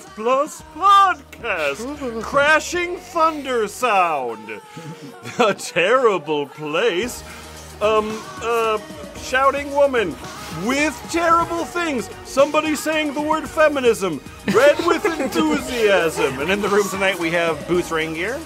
F Plus podcast. Crashing thunder sound. A terrible place. Um, uh, shouting woman with terrible things. Somebody saying the word feminism. Red with enthusiasm. And in the room tonight we have Boots Raingear.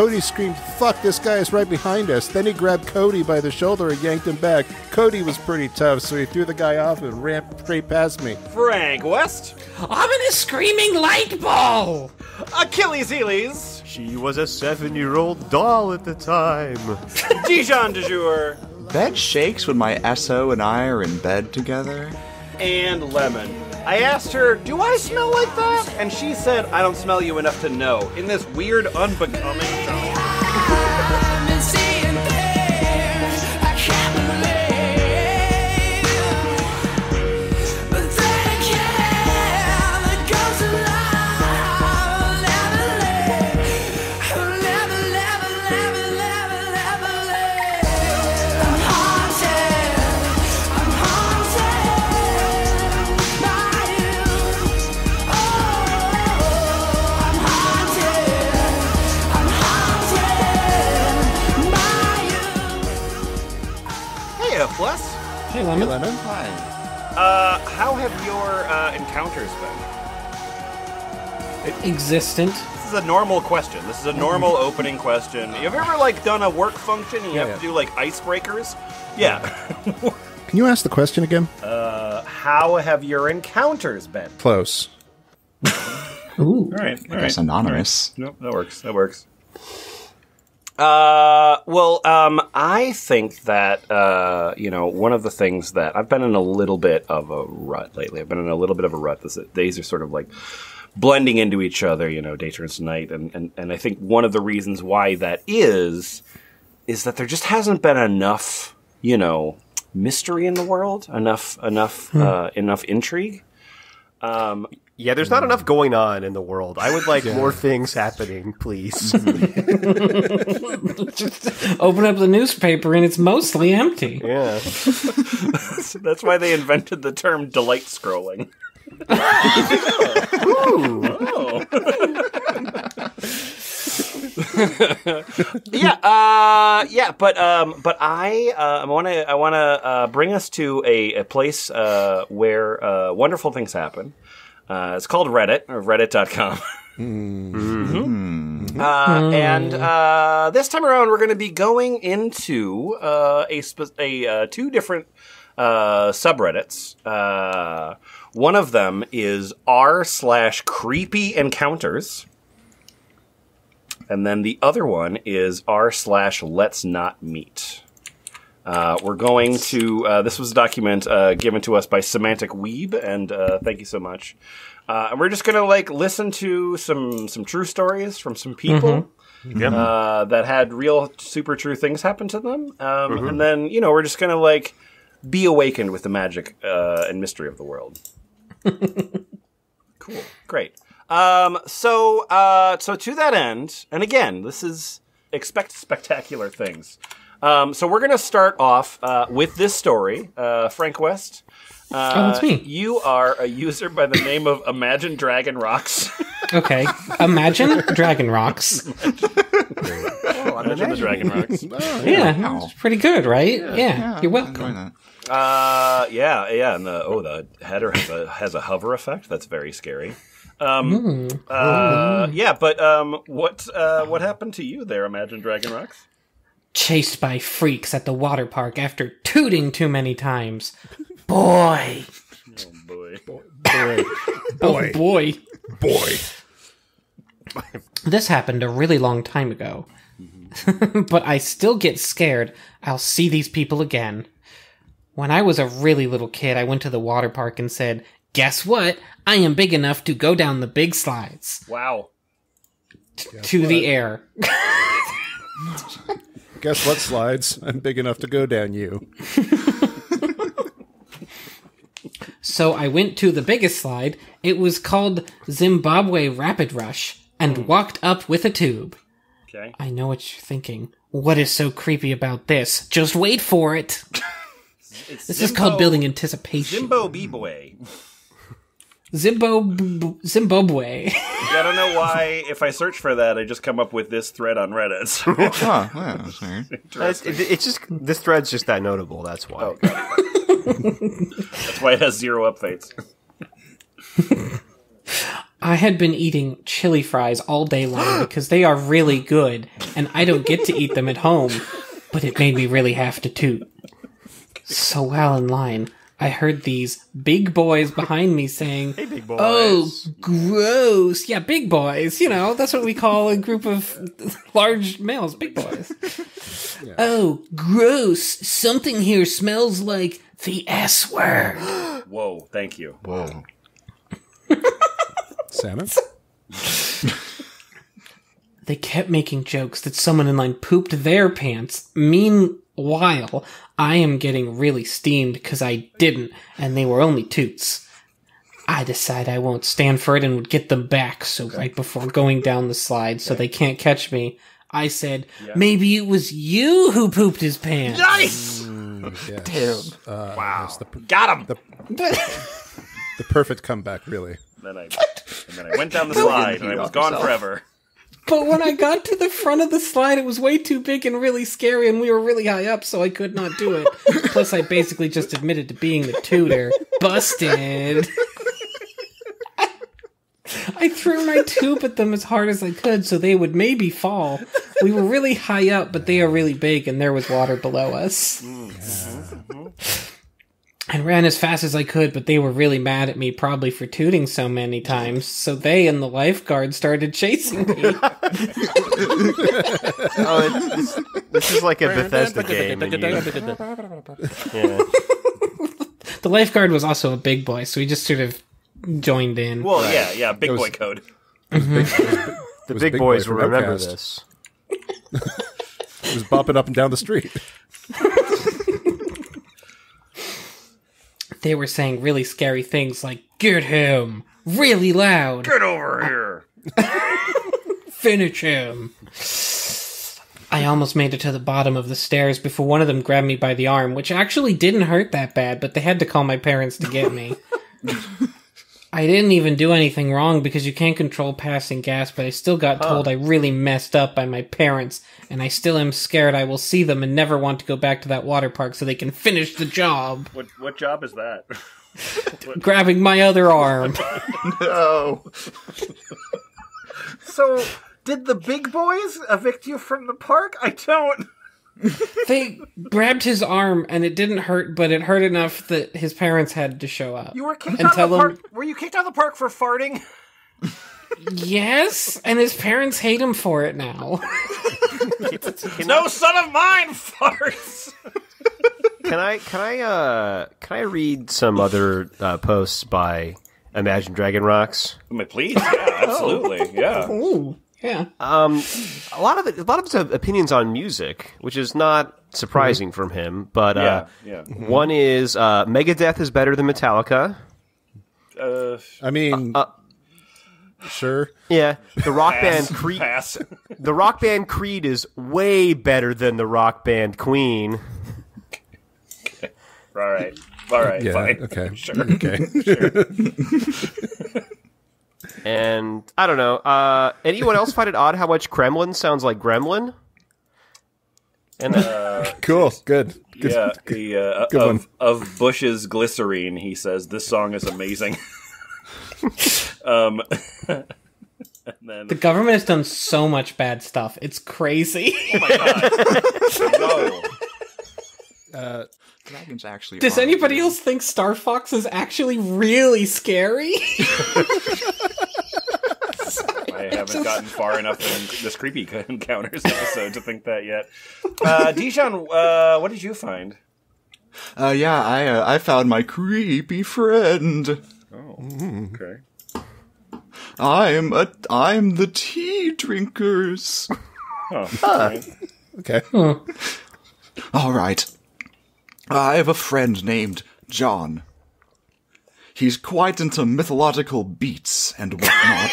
Cody screamed, Fuck, this guy is right behind us. Then he grabbed Cody by the shoulder and yanked him back. Cody was pretty tough, so he threw the guy off and ran straight past me. Frank West. I'm in a screaming light ball! Achilles' Heelies. She was a seven year old doll at the time. Dijon Du Jour. Bed shakes when my SO and I are in bed together. And Lemon. I asked her, Do I smell like that? And she said, I don't smell you enough to know. In this weird, unbecoming tone. Hey, Lemon. Lemon? Hi. Uh, how have your uh, encounters been? Existent. This is a normal question. This is a normal opening question. You've ever like done a work function and you Yeah, have to do like icebreakers? Yeah. Can you ask the question again? uh, how have your encounters been? Close. Ooh. All right. I guess anonymous. Nope, that works. That works. Uh, well, um, I think that uh, you know one of the things that I've been in a little bit of a rut lately. I've been in a little bit of a rut. This days are sort of like blending into each other. You know, day turns to night, and and and I think one of the reasons why that is is that there just hasn't been enough, you know, mystery in the world, enough enough uh, enough intrigue. Um, Yeah, there's not enough going on in the world. I would like more things happening, please. Open up the newspaper and it's mostly empty. yeah. That's why they invented the term delight scrolling. yeah, uh, yeah, but um, but I uh, I want to I want to uh, bring us to a, a place uh, where uh, wonderful things happen. Uh, it's called Reddit or Reddit.com. Mhm. Uh, and uh, this time around, we're going to be going into uh, a, spe- a uh, two different uh, subreddits. Uh, one of them is r slash creepy encounters, and then the other one is r slash let's not meet. Uh, we're going to. Uh, this was a document uh, given to us by Semantic Weeb, and uh, thank you so much. Uh, and we're just gonna like listen to some some true stories from some people uh, that had real super true things happen to them, um, and then you know we're just gonna like be awakened with the magic uh, and mystery of the world. cool, great. Um, so uh, so to that end, and again, this is expect spectacular things. Um, so we're gonna start off uh, with this story, uh, Frank West. Uh, Oh, that's me. You are a user by the name of Imagine Dragon Rocks. Okay. Imagine Dragon Rocks. Imagine the Dragon Rocks. Yeah. It's pretty good, right? Yeah. You're welcome. that. Uh, yeah, yeah, and the oh, the header has a has a hover effect. That's very scary. Um, uh, yeah, but um, what uh, what happened to you there? Imagine Dragon Rocks. Chased by freaks at the water park after tooting too many times. Boy. Oh boy. Boy. Oh boy. Boy. This happened a really long time ago. but I still get scared I'll see these people again. When I was a really little kid, I went to the water park and said, Guess what? I am big enough to go down the big slides Wow. to the air. Guess what, slides? I'm big enough to go down you. So I went to the biggest slide. It was called Zimbabwe Rapid Rush and hmm. walked up with a tube. Okay. I know what you're thinking. What is so creepy about this? Just wait for it. It's This is called building anticipation. Zimbo B boy. Zimbo- Zimbabwe. I don't know why. If I search for that, I just come up with this thread on Reddit. So Huh, yeah. It's, it- it's just this thread's just that notable. That's why. Oh, that's why it has zero updates. I had been eating chili fries all day long because they are really good, and I don't get to eat them at home, but it made me really have to toot. So well in line, I heard these big boys behind me saying, Hey, big oh, boys. Oh, gross. Yeah, big boys. You know, that's what we call a group of large males, big boys. Oh, gross. Something here smells like the S word. Whoa, thank you. Whoa. Salmon? They kept making jokes that someone in line pooped their pants. Meanwhile, I am getting really steamed because I didn't, and they were only toots. I decide I won't stand for it and would get them back. So right before going down the slide, so they can't catch me, I said, "Maybe it was you who pooped his pants." Nice. Yes. Uh, Wow. yes, the, Got him. the perfect comeback, really. Then I, and then I went down the slide, and I was gone yourself. forever. But when I got to the front of the slide, it was way too big and really scary, and we were really high up, so I could not do it. Plus, I basically just admitted to being the tutor. Busted. I threw my tube at them as hard as I could so they would maybe fall. We were really high up, but they are really big, and there was water below us. Mm-hmm. Mm-hmm. I ran as fast as I could, but they were really mad at me, probably for tooting so many times. So they and the lifeguard started chasing me. Oh, it's, this, this is like a Bethesda game. and you- yeah. The lifeguard was also a big boy, so he just sort of joined in. Well, yeah, yeah, big was- boy code. The was big Big boys Boy will from remember Outcast. this. It was bopping up and down the street. They were saying really scary things like, get him! Really loud! Get over here. Finish him! I almost made it to the bottom of the stairs before one of them grabbed me by the arm, which actually didn't hurt that bad, but they had to call my parents to get me. I didn't even do anything wrong because you can't control passing gas, but I still got told oh. I really messed up by my parents, and I still am scared I will see them and never want to go back to that water park so they can finish the job. What what job is that? Grabbing my other arm. No. so, did the big boys evict you from the park? I don't. They grabbed his arm and it didn't hurt, but it hurt enough that his parents had to show up. You were kicked And out of tell the him- park. Were you kicked out of the park for farting? Yes, and his parents hate him for it now. No son of mine farts. Can I can I uh can I read some other uh, posts by Imagine Dragon Rocks? I mean, please, yeah, absolutely, yeah. Ooh, yeah. Um, a lot of it, a lot of his opinions on music, which is not surprising from him. But uh, Yeah, yeah. one is uh, Megadeth is better than Metallica. Uh, I mean, sure. Yeah, the rock pass, band Creed. pass. The rock band Creed is way better than the rock band Queen. All right, all right, Yeah. fine. Okay. sure. Okay. And I don't know. Uh, anyone else find it odd how much Kremlin sounds like Gremlin? And then, cool. Good. Good. Yeah, the uh, Good of, one. of Bush's glycerine. He says this song is amazing. um, and then The government has done so much bad stuff. It's crazy. whoa, Dragons actually. Does are anybody real. else think Star Fox is actually really scary? I haven't gotten far enough in this creepy encounters episode to think that yet. Uh, Dijon, uh, what did you find? Uh, yeah, I uh, I found my creepy friend. Oh, okay. I'm a I'm the tea drinkers. Oh, alright. Okay. All right. I have a friend named John. He's quite into mythological beats and whatnot.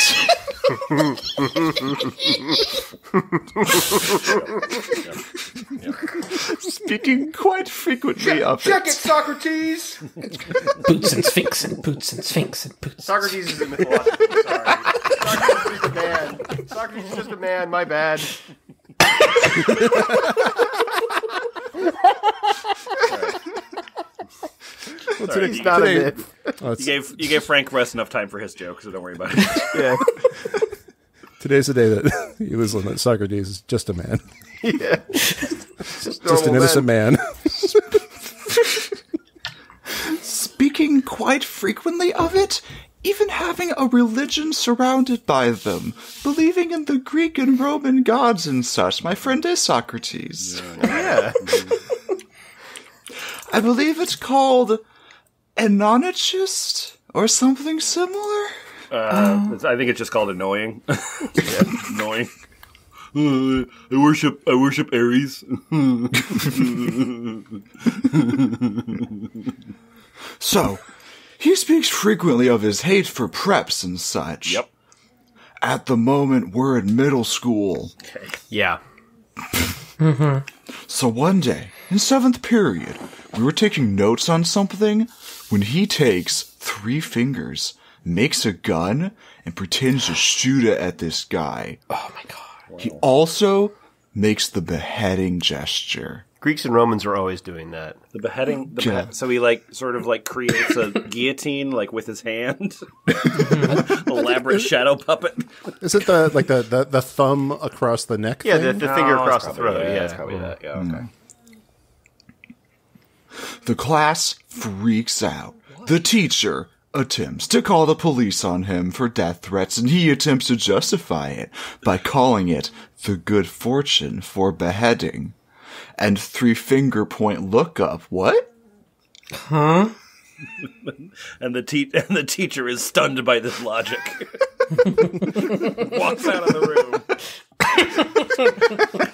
speaking quite frequently of Check it. it, Socrates. Boots and Sphinx and boots and Sphinx and boots. Socrates is a mythological. Sorry, Socrates is just a man. Socrates is just a man. My bad. today- He's not a today- myth. Oh, it's- You gave you gave Frank West enough time for his joke, so don't worry about it. Yeah. today's the day that he was learned that Socrates is just a man, yeah. Just, just an innocent men. man. Speaking quite frequently of it, even having a religion surrounded by them, believing in the Greek and Roman gods and such. My friend is Socrates. Yeah. I believe it's called Anonymous or something similar. Uh, it's- I think it's just called annoying. yeah, annoying. Uh, I worship I worship Ares. So, he speaks frequently of his hate for preps and such. yep. At the moment, we're in middle school. Okay. Yeah. Mm-hmm. So one day, in seventh period, we were taking notes on something when he takes three fingers, makes a gun, and pretends to shoot it at this guy. Oh my god. He also makes the beheading gesture. Greeks and Romans were always doing that. The beheading. The Yeah. behe- so he like sort of like creates a guillotine like with his hand. Elaborate shadow puppet. Is it the like the, the, the thumb across the neck? Yeah, the, thing? the finger Oh, across it's the probably- throat. Yeah, Yeah. it's probably that. Yeah. Mm. Okay. The class freaks out. The teacher attempts to call the police on him for death threats, and he attempts to justify it by calling it the good fortune for beheading. And three finger point look lookup. What? Huh? And the te- and the teacher is stunned by this logic. Walks out of the room.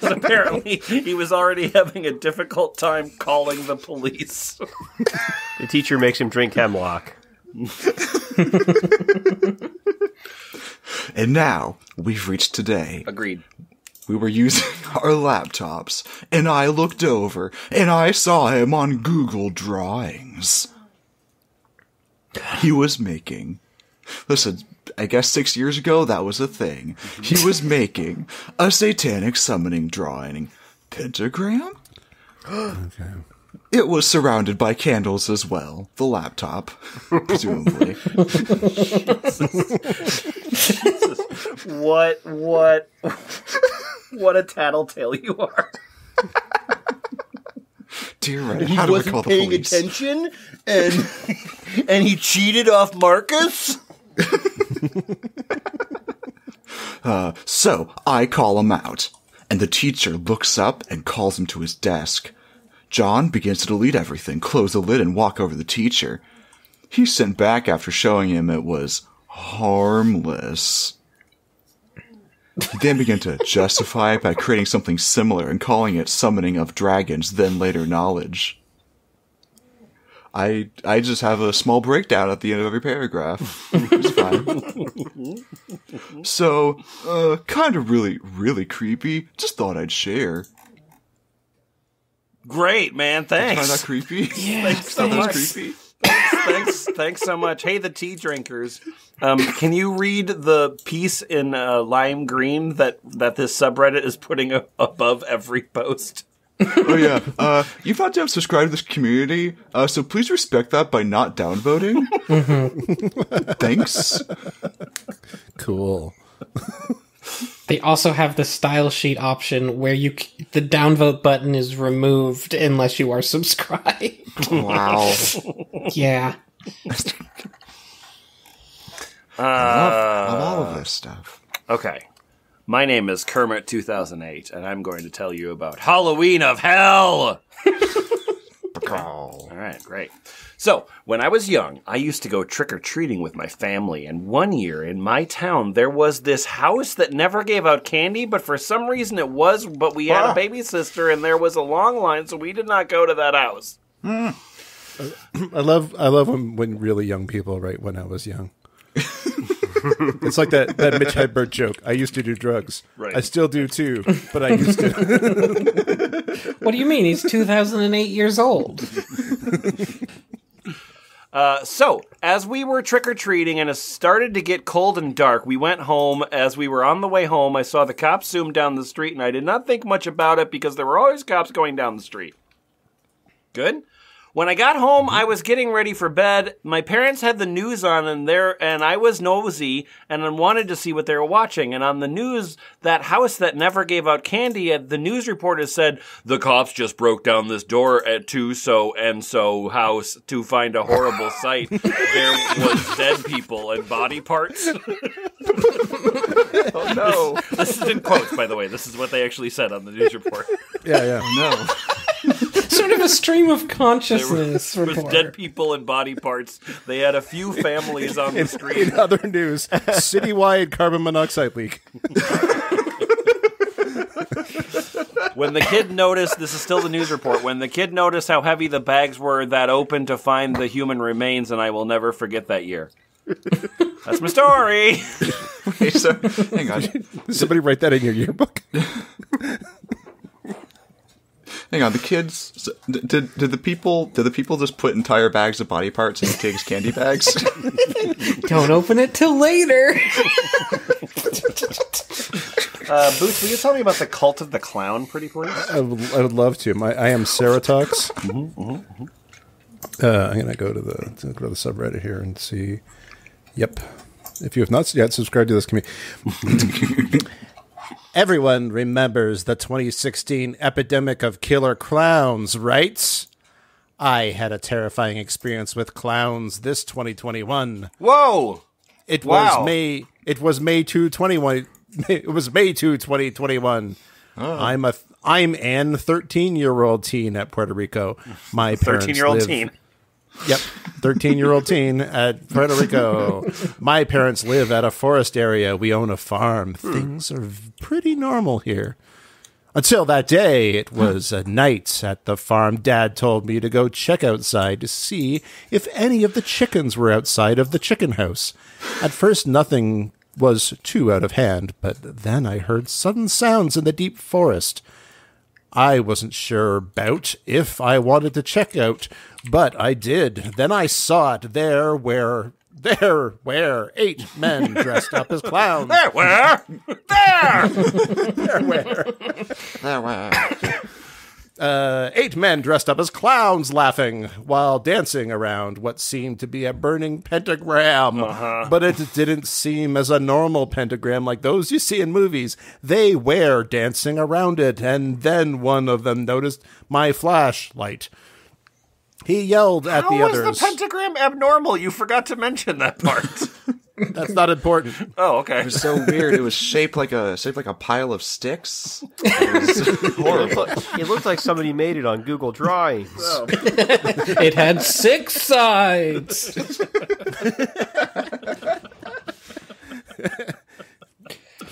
apparently, he was already having a difficult time calling the police. The teacher makes him drink hemlock. And now we've reached today. Agreed. We were using our laptops, and I looked over, and I saw him on Google Drawings. He was making. Listen, I guess six years ago that was a thing. He was making a satanic summoning drawing. Pentagram? Okay. It was surrounded by candles as well. The laptop, presumably. What? What? What a tattletale you are! Dear Reddit, how do we call the police? attention, and and he cheated off Marcus. Uh, so I call him out, and the teacher looks up and calls him to his desk. John begins to delete everything, close the lid, and walk over the teacher. He's sent back after showing him it was harmless. He then began to justify it by creating something similar and calling it summoning of dragons, then later knowledge. I I just have a small breakdown at the end of every paragraph. It's fine. So, uh, kind of really, really creepy. Just thought I'd share. Great man, Find thanks. that creepy? Yeah, Thanks so That was much. creepy. Thanks, thanks so much. Hey, the tea drinkers. Um, can you read the piece in uh, lime green that that this subreddit is putting a- above every post? Oh yeah. Uh, you've had to have subscribed to this community, uh, so please respect that by not downvoting. Thanks. Cool. They also have the style sheet option where you c- the downvote button is removed unless you are subscribed. Wow. yeah. Uh, I love all of this stuff. Okay. My name is Kermit 2008, and I'm going to tell you about Halloween of Hell. All right, great. So, when I was young, I used to go trick or treating with my family, and one year in my town, there was this house that never gave out candy, but for some reason it was, but we had a ah. baby sister, and there was a long line, so we did not go to that house. Hmm. I love I love when, when really young people write when I was young. It's like that, that Mitch Hedberg joke. I used to do drugs. Right. I still do too, but I used to. What do you mean? He's 2008 years old. Uh, so, as we were trick or treating and it started to get cold and dark, we went home. As we were on the way home, I saw the cops zoom down the street, and I did not think much about it because there were always cops going down the street. Good. When I got home, I was getting ready for bed. My parents had the news on, and there, and I was nosy and I wanted to see what they were watching. And on the news, that house that never gave out candy, uh, the news reporter said the cops just broke down this door at two so and so house to find a horrible sight. there was dead people and body parts. Oh no! this is in quotes, by the way. This is what they actually said on the news report. Yeah, yeah. No. Sort of a stream of consciousness There was report. dead people and body parts. They had a few families on the street. In other news, citywide carbon monoxide leak. When the kid noticed, this is still the news report. When the kid noticed how heavy the bags were that opened to find the human remains, and I will never forget that year. That's my story. Okay, so hang on. Somebody write that in your yearbook? Hang on, the kids. Did did the people did the people just put entire bags of body parts in the kids' candy bags? Don't open it till later. Uh, Boots, will you tell me about the cult of the clown, pretty please? I would, I would love to. My I am Ceratox. Uh, I'm gonna go to the to go to the subreddit here and see. Yep. If you have not yet subscribed to this community, everyone remembers the 2016 epidemic of killer clowns, right? I had a terrifying experience with clowns this 2021. Whoa! It Wow. was May. It was May 2, 21. It was May 2, 2021. I'm a I'm an 13 year old teen at Puerto Rico. My 13 year old teen. Yep, 13 year old teen at Puerto Rico. My parents live at a forest area. We own a farm. Hmm. Things are pretty normal here. Until that day, it was a night at the farm. Dad told me to go check outside to see if any of the chickens were outside of the chicken house. At first, nothing was too out of hand, but then I heard sudden sounds in the deep forest. I wasn't sure about if I wanted to check out, but I did. Then I saw it there where there where eight men dressed up as clowns. There, where? There! There, wow. Uh, eight men dressed up as clowns laughing while dancing around what seemed to be a burning pentagram. But it didn't seem as a normal pentagram like those you see in movies. They were dancing around it, and then one of them noticed my flashlight. He yelled at How the was others. the pentagram abnormal? You forgot to mention that part. That's not important. oh, okay. It was so weird. It was shaped like a shaped like a pile of sticks. It was horrible. It looked like somebody made it on Google Drawings. it had six sides.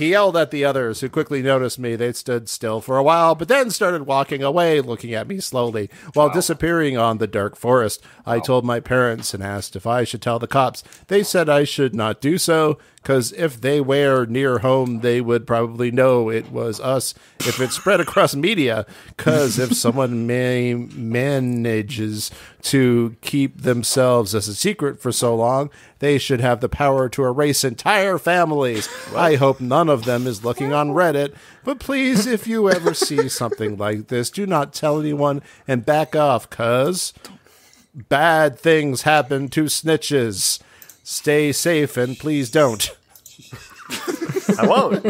He yelled at the others, who quickly noticed me. They stood still for a while, but then started walking away, looking at me slowly, while disappearing on the dark forest. I told my parents and asked if I should tell the cops. They said I should not do so, because if they were near home, they would probably know it was us if it spread across media. Because if someone may manages to keep themselves as a secret for so long, they should have the power to erase entire families. I hope none of them is looking on Reddit. But please, if you ever see something like this, do not tell anyone and back off, cuz bad things happen to snitches. Stay safe and please don't. I won't.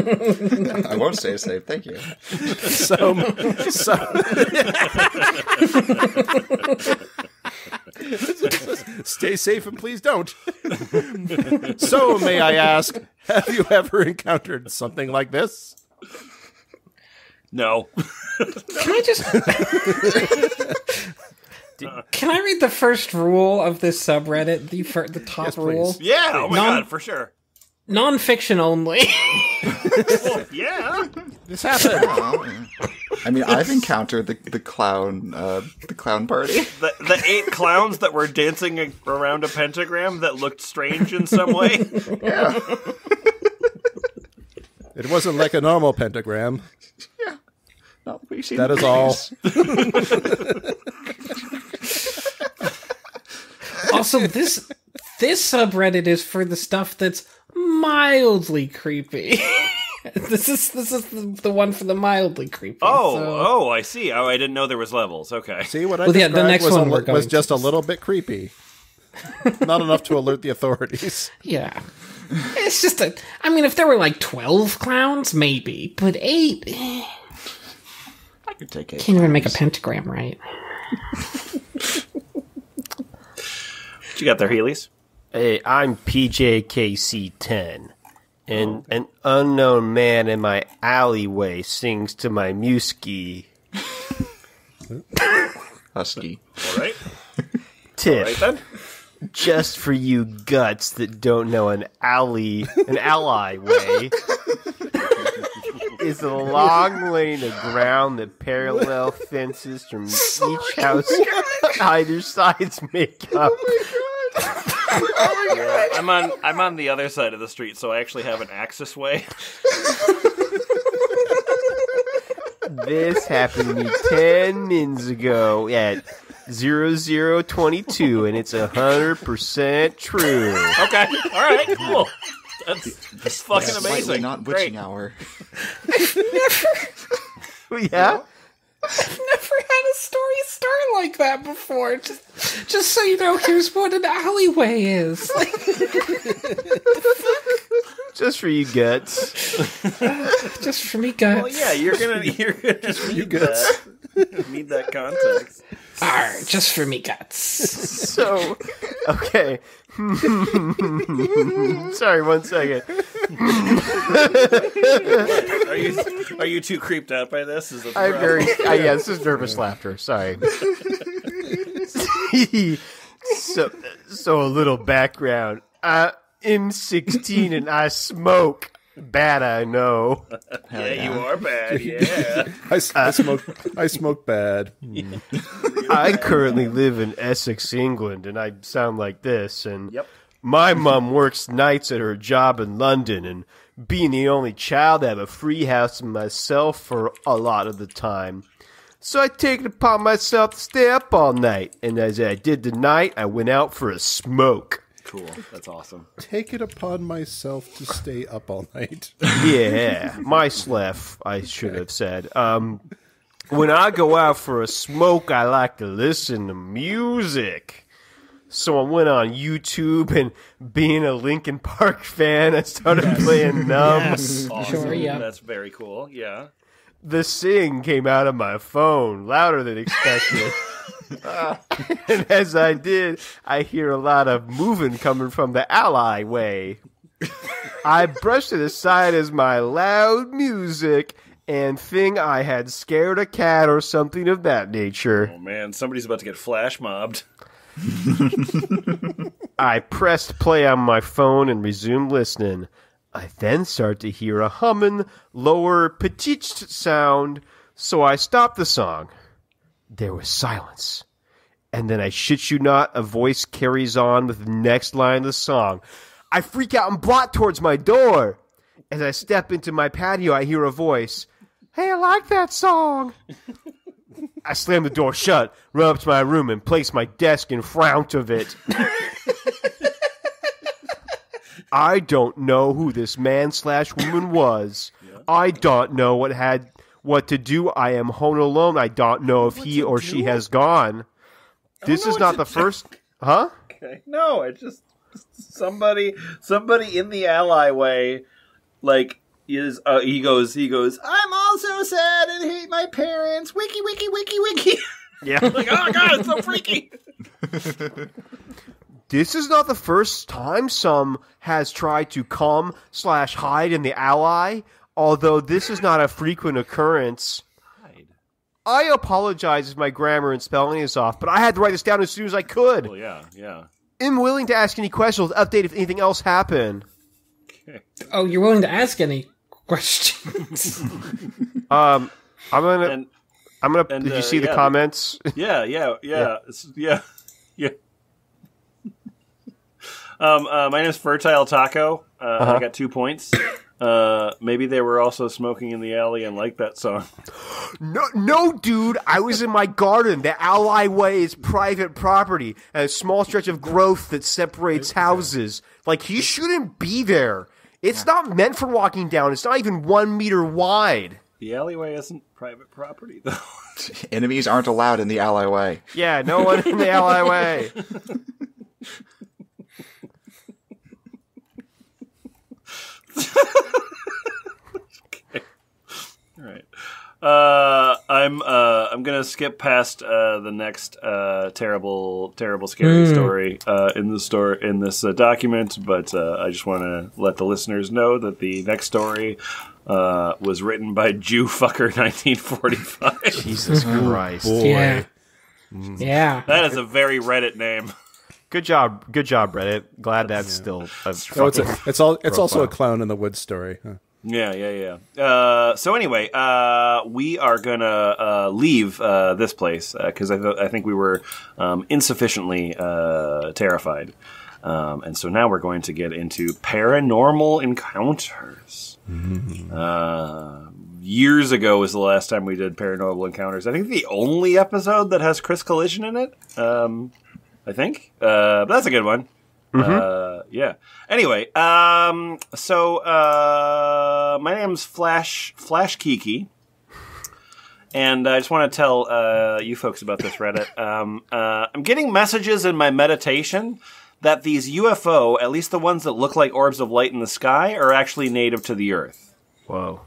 I won't stay safe. Thank you. So, so stay safe and please don't. so, may I ask, have you ever encountered something like this? No. Can I just. Can I read the first rule of this subreddit? The fir- the top rule? Yeah, oh my Non- god, for sure. Nonfiction only. Yeah. This happened. I mean, I've encountered the the clown uh, the clown party. The, the eight clowns that were dancing a- around a pentagram that looked strange in some way. Yeah, It wasn't like a normal pentagram. not what you see in That the is all. Movies. Also, this this subreddit is for the stuff that's mildly creepy. this is this is the, the one for the mildly creepy. Oh, so- oh, I see. Oh, I didn't know there was levels. Okay. See what I Well, yeah, the next was, one a, we're li- going was just to. a little bit creepy. Not enough to alert the authorities. yeah. It's just a. I mean, if there were like twelve clowns, maybe, but eight. eh, I could take it. Can't even make a pentagram right. What you got there, Heelies? Hey, I'm PJKC10, and an unknown man in my alleyway sings to my musky. Husky. All right. Tip, Right then. just for you guts that don't know an alley, an alleyway, is a long lane of ground that parallel fences from each house either sides make oh, up. I'm on. I'm on the other side of the street, so I actually have an access way. This happened to me 10 minutes ago at 0022, and it's 100% true. Okay. All right. Cool. That's, that's fucking Slightly amazing. not Great. witching hour. Yeah? I've never had a story start like that before. Just, just so you know, here's what an alleyway is. Like, Just for you guts. just for me, guys. Well, yeah, you're gonna you're gonna just for need that. need that context. Arr, just for me, guts. So, okay. Sorry, one second. Are you are you too creeped out by this? Is I'm very. Uh, yeah, this is nervous laughter. Sorry. so, so a little background. I am 16 and I smoke. Bad, I know. yeah, you are bad. Yeah. I, s- I smoke. I smoke bad. Hmm. I currently live in Essex, England, and I sound like this. And Yep. my mom works nights at her job in London, and being the only child, I have a free house myself for a lot of the time. So I take it upon myself to stay up all night, and as I did tonight, I went out for a smoke. Cool. That's awesome. Take it upon myself to stay up all night. Yeah, my sleff, I should have said. Um, when I go out for a smoke, I like to listen to music. So I went on YouTube and being a Linkin Park fan, I started playing Numb. Awesome. Sure, yeah. That's very cool. Yeah. The sing came out of my phone louder than expected. and as I did, I hear a lot of moving coming from the ally way. I brushed it aside as my loud music and thing I had scared a cat or something of that nature. Oh man, somebody's about to get flash mobbed. I pressed play on my phone and resumed listening. I then start to hear a humming, lower, pitched sound, so I stopped the song. There was silence. And then I shit you not, a voice carries on with the next line of the song. I freak out and blot towards my door. As I step into my patio, I hear a voice. Hey, I like that song. I slam the door shut, run up to my room, and place my desk in front of it. I don't know who this man slash woman was. I don't know what had what to do. I am home alone. I don't know if he or she has gone. This is not the first, huh? Okay. No, it just somebody somebody in the ally way like is uh, he goes he goes I'm also sad and hate my parents. Wiki wiki wiki wiki. Yeah. like oh god, it's so freaky. This is not the first time some has tried to come slash hide in the ally. Although this is not a frequent occurrence. I apologize if my grammar and spelling is off, but I had to write this down as soon as I could. Well, yeah, yeah. am willing to ask any questions, update if anything else happened. Oh, you're willing to ask any questions? Um, I'm gonna. And I'm gonna. and, did you uh, see the comments? yeah, yeah, yeah, it's- yeah, yeah. Um, uh, my name's Fertile Taco. Uh, Uh-huh. I got two points. Uh, maybe they were also smoking in the alley and liked that song. No, no, dude. I was in my garden. The Ally Way is private property and a small stretch of growth that separates houses. Like he shouldn't be there. It's not meant for walking down. It's not even one meter wide. The alleyway isn't private property, though. Enemies aren't allowed in the alleyway. Yeah, no one in the Ally Way. All right. Uh, I'm uh, I'm gonna skip past uh, the next uh, terrible, terrible, scary story uh, in the store in this uh, document, but uh, I just want to let the listeners know that the next story uh, was written by Jew fucker 1945. Jesus Christ. Yeah. Yeah. that is a very Reddit name. Good job. Good job, Reddit. Glad that's still a Oh, it's a, it's all it's also a clown in the woods story. Huh. Yeah, yeah, yeah. Uh, so anyway, uh, we are gonna uh, leave uh, this place because I, th- I think we were um, insufficiently uh, terrified, um, and so now we're going to get into paranormal encounters. Uh, years ago was the last time we did paranormal encounters. I think the only episode that has Chris Collision in it. Um, I think, uh, but that's a good one. Uh, yeah. Anyway, um, so uh, my name's Flash Flash Kiki, and I just want to tell uh, you folks about this Reddit. Um, uh, I'm getting messages in my meditation that these UFO, at least the ones that look like orbs of light in the sky, are actually native to the Earth Whoa.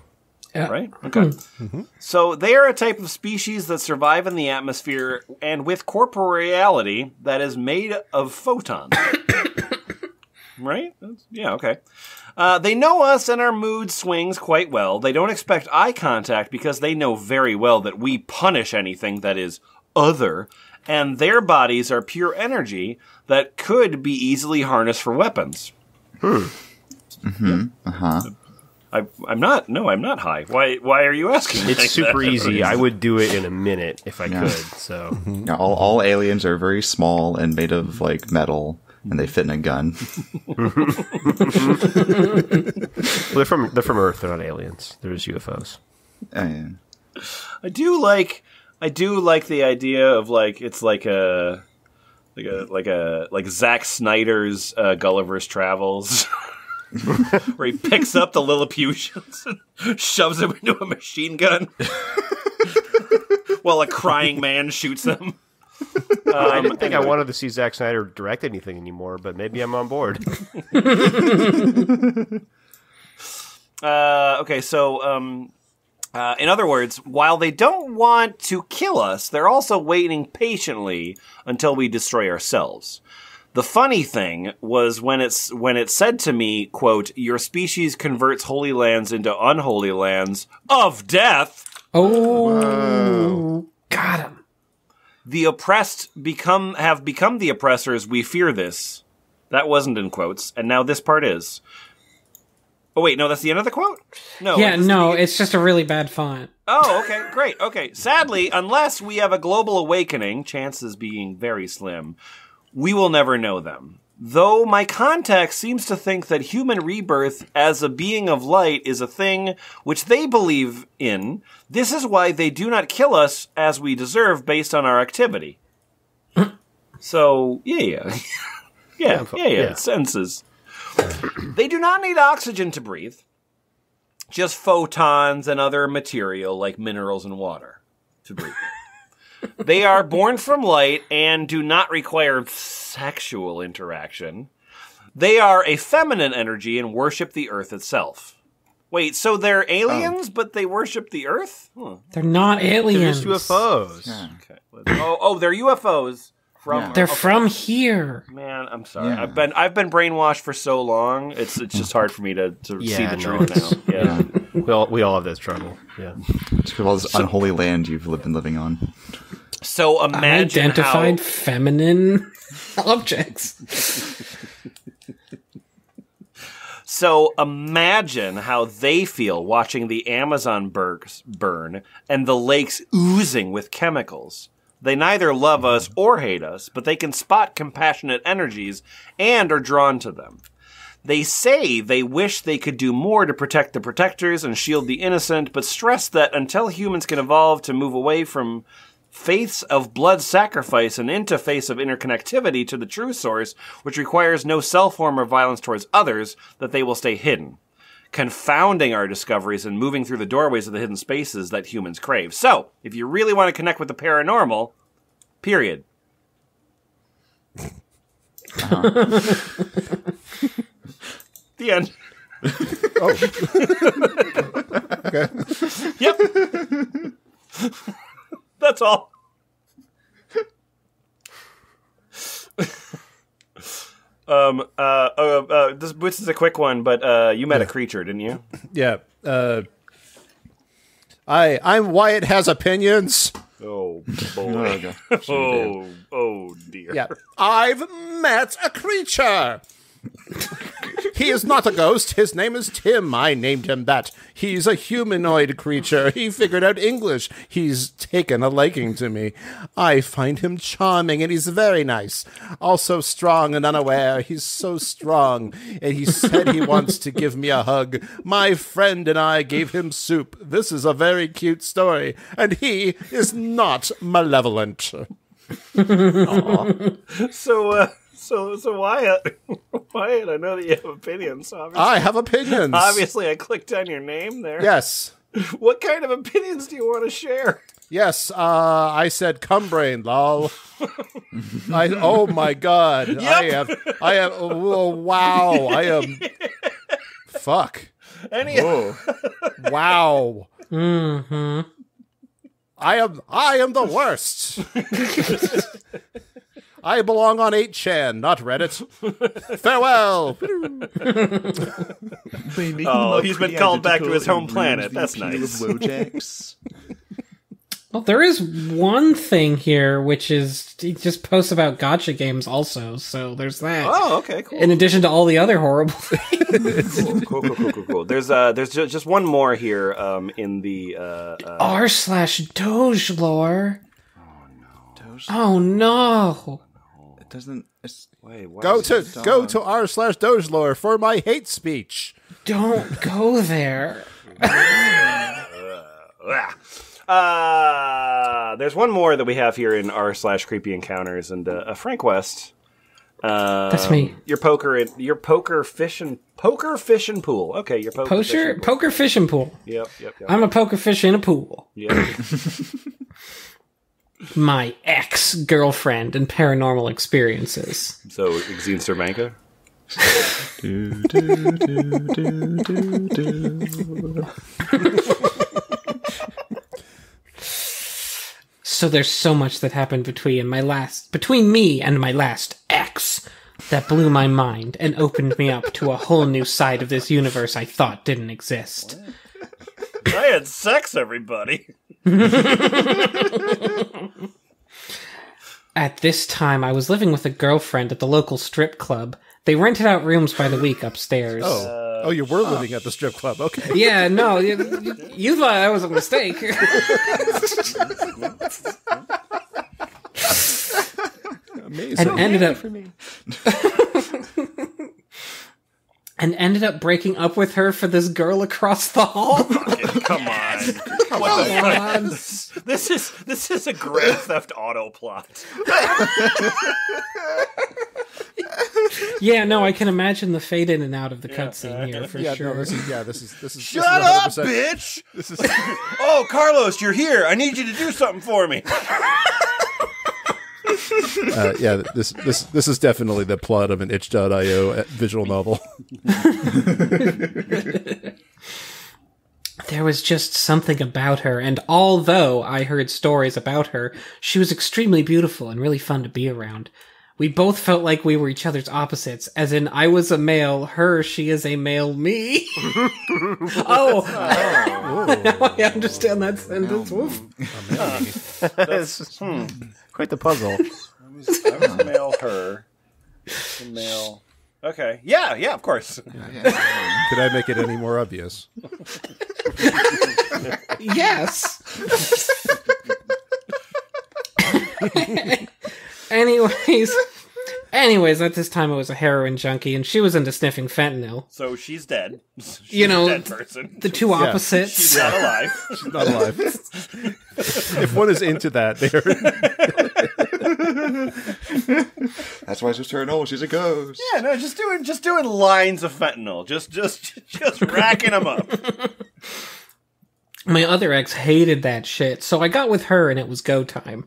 Yeah. right? Okay. So they are a type of species that survive in the atmosphere and with corporeality that is made of photons. right? That's- yeah, okay. Uh, they know us and our mood swings quite well. They don't expect eye contact because they know very well that we punish anything that is other, and their bodies are pure energy that could be easily harnessed for weapons. Hmm. Uh huh. I, I'm not. No, I'm not high. Why? Why are you asking? me It's like super that? easy. I would do it in a minute if I Yeah. could. So Yeah, all, all aliens are very small and made of like metal, and they fit in a gun. they're from they're from Earth. They're not aliens. They're just UFOs. And I do like I do like the idea of like it's like a like a like a like Zack Snyder's uh, Gulliver's Travels. Where he picks up the Lilliputians and shoves them into a machine gun while a crying man shoots them. I Um, didn't think I wanted to see Zack Snyder direct anything anymore, but maybe I'm on board. Uh, okay, so um, uh, in other words, while they don't want to kill us, they're also waiting patiently until we destroy ourselves. The funny thing was when it's when it said to me, "quote Your species converts holy lands into unholy lands of death." Oh, got him. The oppressed become have become the oppressors. We fear this. That wasn't in quotes, and now this part is. Oh wait, no, that's the end of the quote. No, Yeah, this no, the- it's just a really bad font. Oh, okay, great. Okay. Sadly, unless we have a global awakening, chances being very slim, we will never know them. Though my contact seems to think that human rebirth as a being of light is a thing which they believe in, this is why they do not kill us as we deserve based on our activity. so, yeah, yeah. yeah, yeah, yeah, yeah. senses. they do not need oxygen to breathe just photons and other material like minerals and water to breathe. they are born from light and do not require sexual interaction. They are a feminine energy and worship the earth itself. Wait, so they're aliens, but they worship the earth? Huh. They're not aliens. They're aliens. just UFOs. Okay. Oh, oh, they're UFOs from. Yeah. They're okay. from here. Man, I'm sorry. Yeah. I've been I've been brainwashed for so long. It's it's just hard for me to, to see the no, truth now. Yeah. We all we all have this trouble. Yeah. it's 'cause of all this unholy land you've li- been living on. So imagine Unidentified how feminine objects. So imagine how they feel watching the Amazon bergs burn and the lakes oozing with chemicals. They neither love us or hate us, but they can spot compassionate energies and are drawn to them. They say they wish they could do more to protect the protectors and shield the innocent, but stress that until humans can evolve to move away from faiths of blood sacrifice and into faiths of interconnectivity to the true source, which requires no self harm or violence towards others, that they will stay hidden, confounding our discoveries and moving through the doorways of the hidden spaces that humans crave. So, if you really want to connect with the paranormal, period. Uh-huh. the end. oh. Okay. Yep. That's all. Um. Uh. Uh. uh this, this is a quick one, but uh, you met a creature, didn't you? Yeah. Uh, I I'm Wyatt has opinions. Oh boy. Okay. oh. Oh dear. Yeah. I've met a creature. He is not a ghost. His name is Tim. I named him that. He's a humanoid creature. He figured out English. He's taken a liking to me. I find him charming and he's very nice. Also strong and unaware. He's so strong. And he said he wants to give me a hug. My friend and I gave him soup. This is a very cute story. And he is not malevolent. So. Uh, so. So Wyatt. Wyatt. I know that you have opinions. Obviously, I have opinions. obviously, I clicked on your name there. Yes. What kind of opinions do you want to share? Yes, uh, I said cumbrain, lol. I oh my god. I have I have oh, wow. I am fuck. Any? Whoa. Wow. I am I am the worst. I belong on 8chan, not Reddit. Farewell. Oh, he's been called back to his home planet. That's nice. Well, there is one thing here, which is he just posts about gotcha games also. So there's that. Oh, okay, cool. In addition to all the other horrible things. cool, cool, cool, cool, cool, cool. There's uh, there's ju- just one more here um, in the uh, uh, R slash Doge lore. Oh no. Doge, Oh no. It doesn't. It's, wait, why Go is to go to r slash dogelore for my hate speech. Don't go there. Ah. Uh, there's one more that we have here in r slash creepy encounters, and uh, uh, Frank West. Uh, That's me. Your poker, in, your poker fishing, poker fishing pool. Okay, your poker. Poker fishing pool. poker fishing pool. Yep, yep, yep. I'm a poker fish in a pool. yep. My ex girlfriend and paranormal experiences. so, Exene Cervenka. So there's so much that happened between my last between me and my last ex that blew my mind and opened me up to a whole new side of this universe I thought didn't exist. I had sex, everybody. At this time, I was living with a girlfriend at the local strip club. They rented out rooms by the week upstairs. Oh, uh, oh, you were living at the strip club. Okay. Yeah, no, you, you- you thought that was a mistake. Amazing. and ended up and ended up breaking up with her for this girl across the hall. Come on. what the fuck? This is this is a Grand Theft Auto plot. yeah, no, I can imagine the fade in and out of the cutscene here for yeah, sure. no, this is yeah, this is this is Shut this is up, bitch! This is Oh, Carlos, you're here. I need you to do something for me. uh, yeah, this this this is definitely the plot of an itch.io visual novel. There was just something about her, and although I heard stories about her, she was extremely beautiful and really fun to be around. We both felt like we were each other's opposites, as in I was a male, her, she is a male, me. oh, oh. now I understand that sentence. Woof. That's hmm. quite the puzzle. I was a male her. Male. Okay. Yeah, yeah, of course. Could I make it any more obvious? Yes. Anyways, anyways, at this time I was a heroin junkie, and she was into sniffing fentanyl. So she's dead. She's You know, a dead person. The two opposites. She's not alive. She's not alive. if one is into that, they're That's why she's turned old. She's a ghost. yeah, no, just doing just doing lines of fentanyl. Just just just racking them up. My other ex hated that shit, so I got with her and it was go time.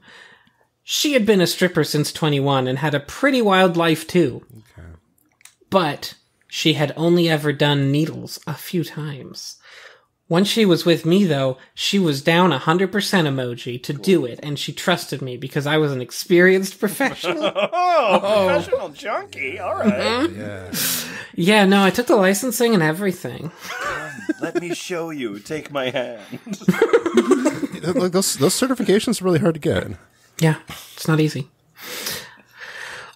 She had been a stripper since 21 and had a pretty wild life too. But she had only ever done needles a few times. Once she was with me though, she was down a 100% emoji to do it and she trusted me because I was an experienced professional. Oh, oh, professional junkie. All right. Mm-hmm. yeah. yeah, no, I took the licensing and everything. Let me show you. Take my hand. Like those those certifications are really hard to get. Yeah, it's not easy.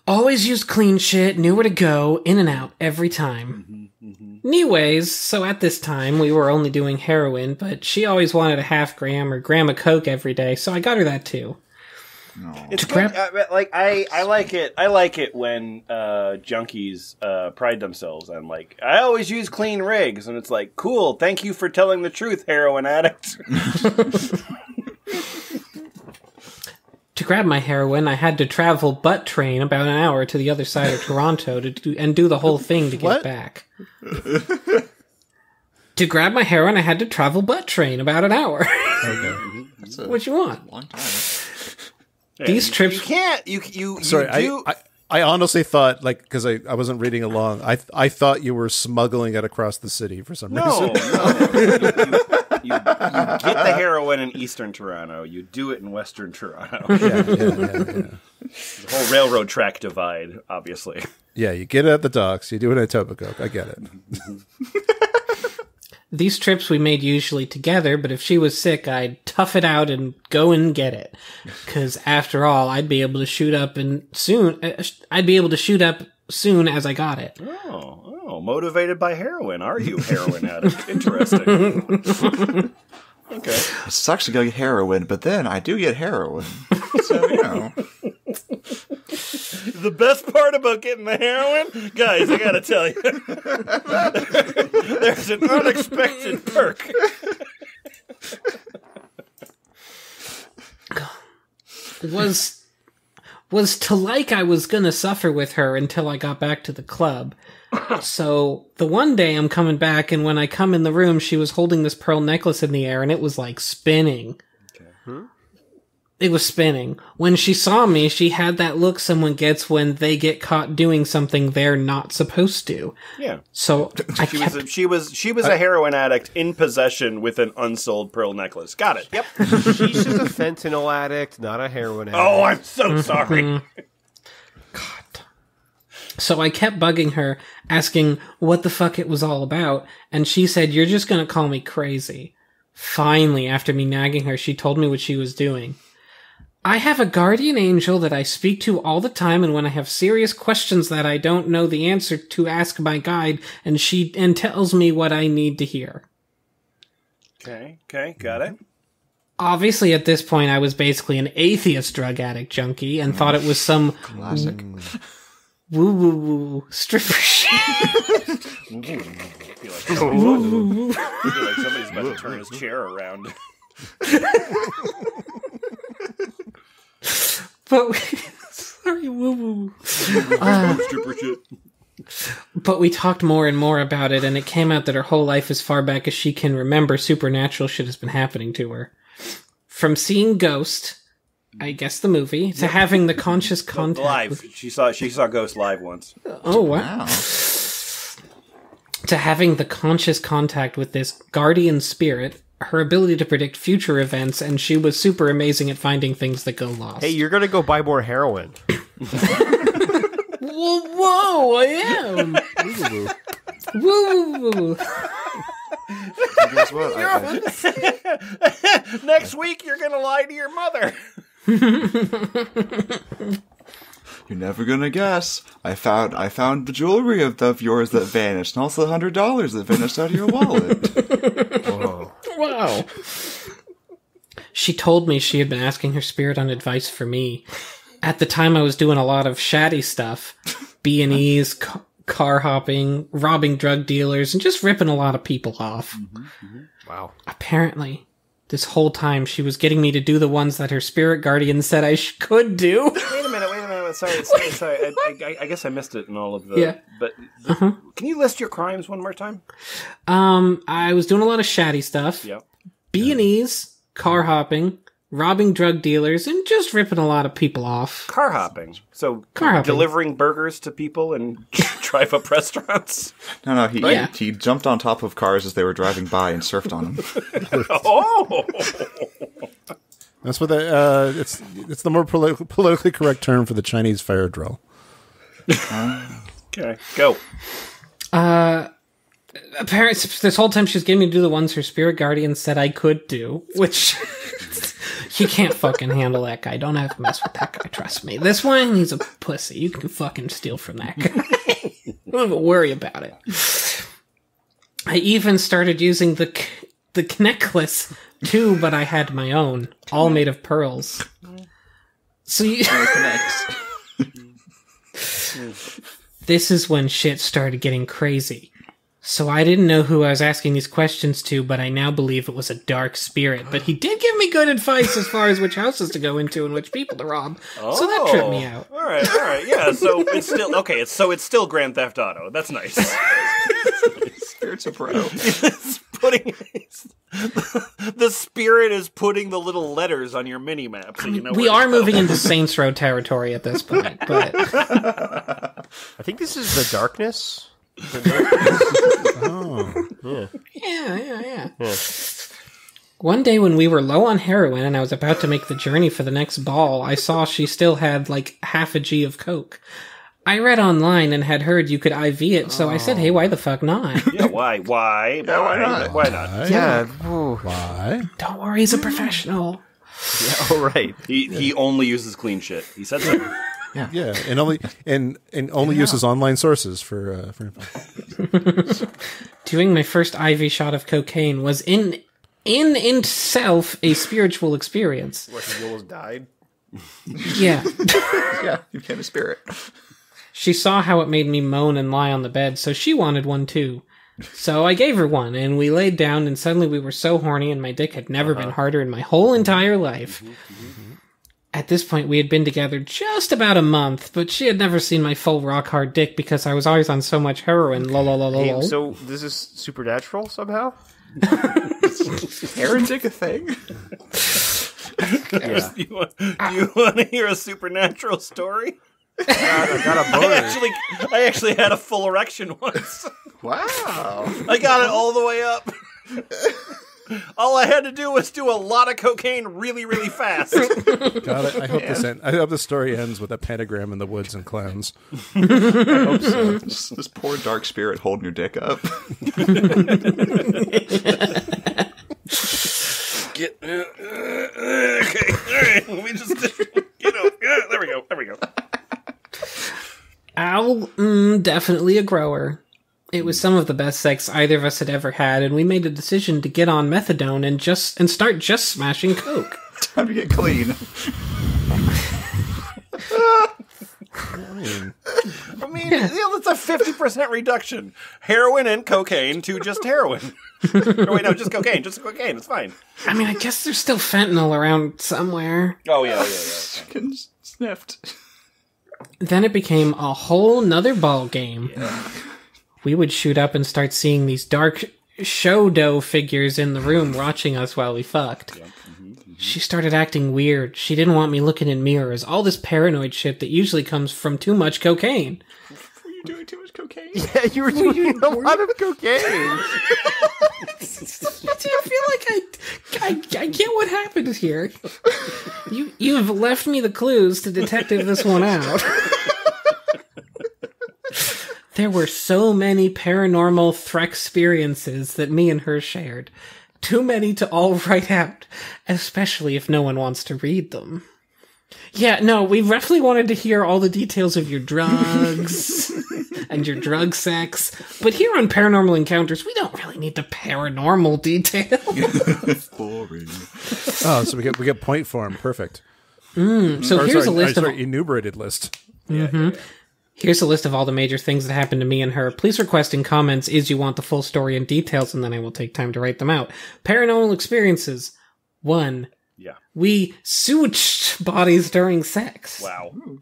Always used clean shit, knew where to go, in and out every time. Anyways, so at this time we were only doing heroin, but she always wanted a half gram or gram of coke every day, so I got her that too. It's To good. grab- uh, like I, I like it. I like it when uh, junkies uh, pride themselves on like I always use clean rigs, and it's like cool. Thank you for telling the truth, heroin addict. To grab my heroin, I had to travel butt train about an hour to the other side of Toronto to do, and do the whole thing to get What? back. to grab my heroin, I had to travel butt train about an hour. That's a what you want? long time. These You- trips You can't. You you. you Sorry, do, I, I I honestly thought like because I, I wasn't reading along. I I thought you were smuggling it across the city for some No, reason. no. You, you, you get the heroin in Eastern Toronto. You do it in Western Toronto. Yeah, yeah, yeah, yeah. The whole railroad track divide, obviously. Yeah, you get it at the docks. You do it at Etobicoke. I get it. These trips we made usually together, but if she was sick, I'd tough it out and go and get it. Cause after all, I'd be able to shoot up and soon, uh, I'd be able to shoot up soon as I got it. Oh, oh, motivated by heroin, are you, heroin addict? Interesting. Okay. It sucks to go get heroin, but then I do get heroin. So, you know. The best part about getting the heroin, guys, I gotta tell you, there's an unexpected perk. was was to like I was gonna suffer with her until I got back to the club. So the one day I'm coming back, and when I come in the room, she was holding this pearl necklace in the air, and it was like spinning. It was spinning. When she saw me, she had that look someone gets when they get caught doing something they're not supposed to. Yeah. So I She kept was a, she was she was a heroin addict in possession with an unsold pearl necklace. Got it. Yep. She's just a fentanyl addict, not a heroin oh, addict. Oh, I'm so mm-hmm. sorry. So I kept bugging her, asking what the fuck it was all about, and she said, You're just gonna call me crazy. Finally, after me nagging her, she told me what she was doing. I have a guardian angel that I speak to all the time, and when I have serious questions that I don't know the answer to, ask my guide, and she and tells me what I need to hear. Okay. Okay. Got it. Obviously, at this point, I was basically an atheist drug addict junkie and thought it was some Classic. Woo woo woo stripper shit. I feel like, somebody's, I feel like somebody's about to turn his chair around. But we, sorry, woo woo. Stripper shit. But we talked more and more about it, and it came out that her whole life, as far back as she can remember, supernatural shit has been happening to her. From seeing Ghost, I guess the movie, to having the conscious contact. Live. with- She saw she saw Ghost live once. oh wow! Wow. To having the conscious contact with this guardian spirit, her ability to predict future events, and she was super amazing at finding things that go lost. Hey, you're gonna go buy more heroin. whoa, whoa, I am. woo, woo, woo. Guess what? I, I, Next week, you're gonna lie to your mother. You're never gonna guess. I found I found the jewelry of, of yours that vanished, and also the hundred dollars that vanished out of your wallet. Wow. She told me she had been asking her spirit on advice for me. At the time, I was doing a lot of shady stuff, B and E's, ca- car hopping, robbing drug dealers, and just ripping a lot of people off. Mm-hmm, mm-hmm. Wow. Apparently, this whole time she was getting me to do the ones that her spirit guardian said I sh- could do. Wait a minute, wait a minute. Sorry, sorry, sorry. I, I, I guess I missed it in all of the. Yeah. But can you list your crimes one more time? Um, I was doing a lot of shady stuff. Yeah. B and E's, car hopping, robbing drug dealers, and just ripping a lot of people off. Car hopping. So Car hopping. delivering burgers to people and drive up restaurants. No, no, he yeah. he jumped on top of cars as they were driving by and surfed on them. Oh, That's what the uh, it's it's the more poli- politically correct term for the Chinese fire drill. okay. Go. Uh apparently, this whole time she was getting me to do the ones her spirit guardian said I could do, which you can't fucking handle that guy. Don't have to mess with that guy. Trust me. This one, he's a pussy. You can fucking steal from that guy. Don't even worry about it. I even started using the the necklace too, but I had my own, all made of pearls. So you. this is when shit started getting crazy. So I didn't know who I was asking these questions to, but I now believe it was a dark spirit. But he did give me good advice as far as which houses to go into and which people to rob. So that tripped me oh, out. All right, all right, yeah. So it's still okay. It's so it's still Grand Theft Auto. That's nice. Spirits are pro. it's putting the spirit is putting the little letters on your mini map. So you know We are moving into Saints Row territory at this point, but I think this is the darkness. Yeah, yeah, yeah. One day when we were low on heroin and I was about to make the journey for the next ball, I saw she still had like half a G of coke. I read online and had heard you could IV it, so I said, "Hey, why the fuck not?" Yeah, why? Why? Yeah, why not? Why not? Yeah. ooh. Why? Don't worry, he's a professional. Yeah. All right. He he only uses clean shit. He said so. Yeah, yeah, and only and and only uses online sources for uh, for info. Doing my first IV shot of cocaine was in in itself a spiritual experience. What, he almost died? Yeah. yeah, you became a spirit. She saw how it made me moan and lie on the bed, so she wanted one too. So I gave her one, and we laid down, and suddenly we were so horny, and my dick had never uh-huh. been harder in my whole entire life. Mm-hmm, mm-hmm, mm-hmm. At this point, we had been together just about a month, but she had never seen my full rock hard dick because I was always on so much heroin. Lol, lol, lol, Hey, lol. so this is supernatural somehow? Aaron dig a thing. Yeah. You want, do you want to hear a supernatural story? I got a I boner. actually, I actually had a full erection once. Wow. I got it all the way up. All I had to do was do a lot of cocaine really, really fast. Got it. I hope this end, I hope the story ends with a pentagram in the woods and clowns. this, this poor dark spirit holding your dick up. Get uh, uh, okay. All right. Let me just you know. Yeah, there we go. There we go. Owl, mm, definitely a grower. It was some of the best sex either of us had ever had, and we made a decision to get on methadone and just and start just smashing coke. Time to get clean. I mean, you know, that's a fifty percent reduction. Heroin and cocaine to just heroin. or wait, no, just cocaine. Just cocaine. It's fine. I mean, I guess there's still fentanyl around somewhere. Oh yeah, yeah, yeah. Getting sniffed. Then it became a whole nother ball game. We would shoot up and start seeing these dark show dough figures in the room watching us while we fucked. Mm-hmm, mm-hmm. She started acting weird. She didn't want me looking in mirrors. All this paranoid shit that usually comes from too much cocaine. Were you doing too much cocaine? Yeah, you were doing a lot of cocaine. But I feel like I, I, I get what happened here. You, you have left me the clues to detective this one out. There were so many paranormal threat experiences that me and her shared. Too many to all write out, especially if no one wants to read them. Yeah, no, we roughly wanted to hear all the details of your drugs and your drug sex. But here on Paranormal Encounters, we don't really need the paranormal details. Boring. Oh, so we get we get point form. Perfect. so Or, here's sorry, a list uh, of sorry, enumerated list. Here's a list of all the major things that happened to me and her. Please request in comments is you want the full story and details, and then I will take time to write them out. Paranormal experiences. One. Yeah. We sooched bodies during sex. Wow. Hmm.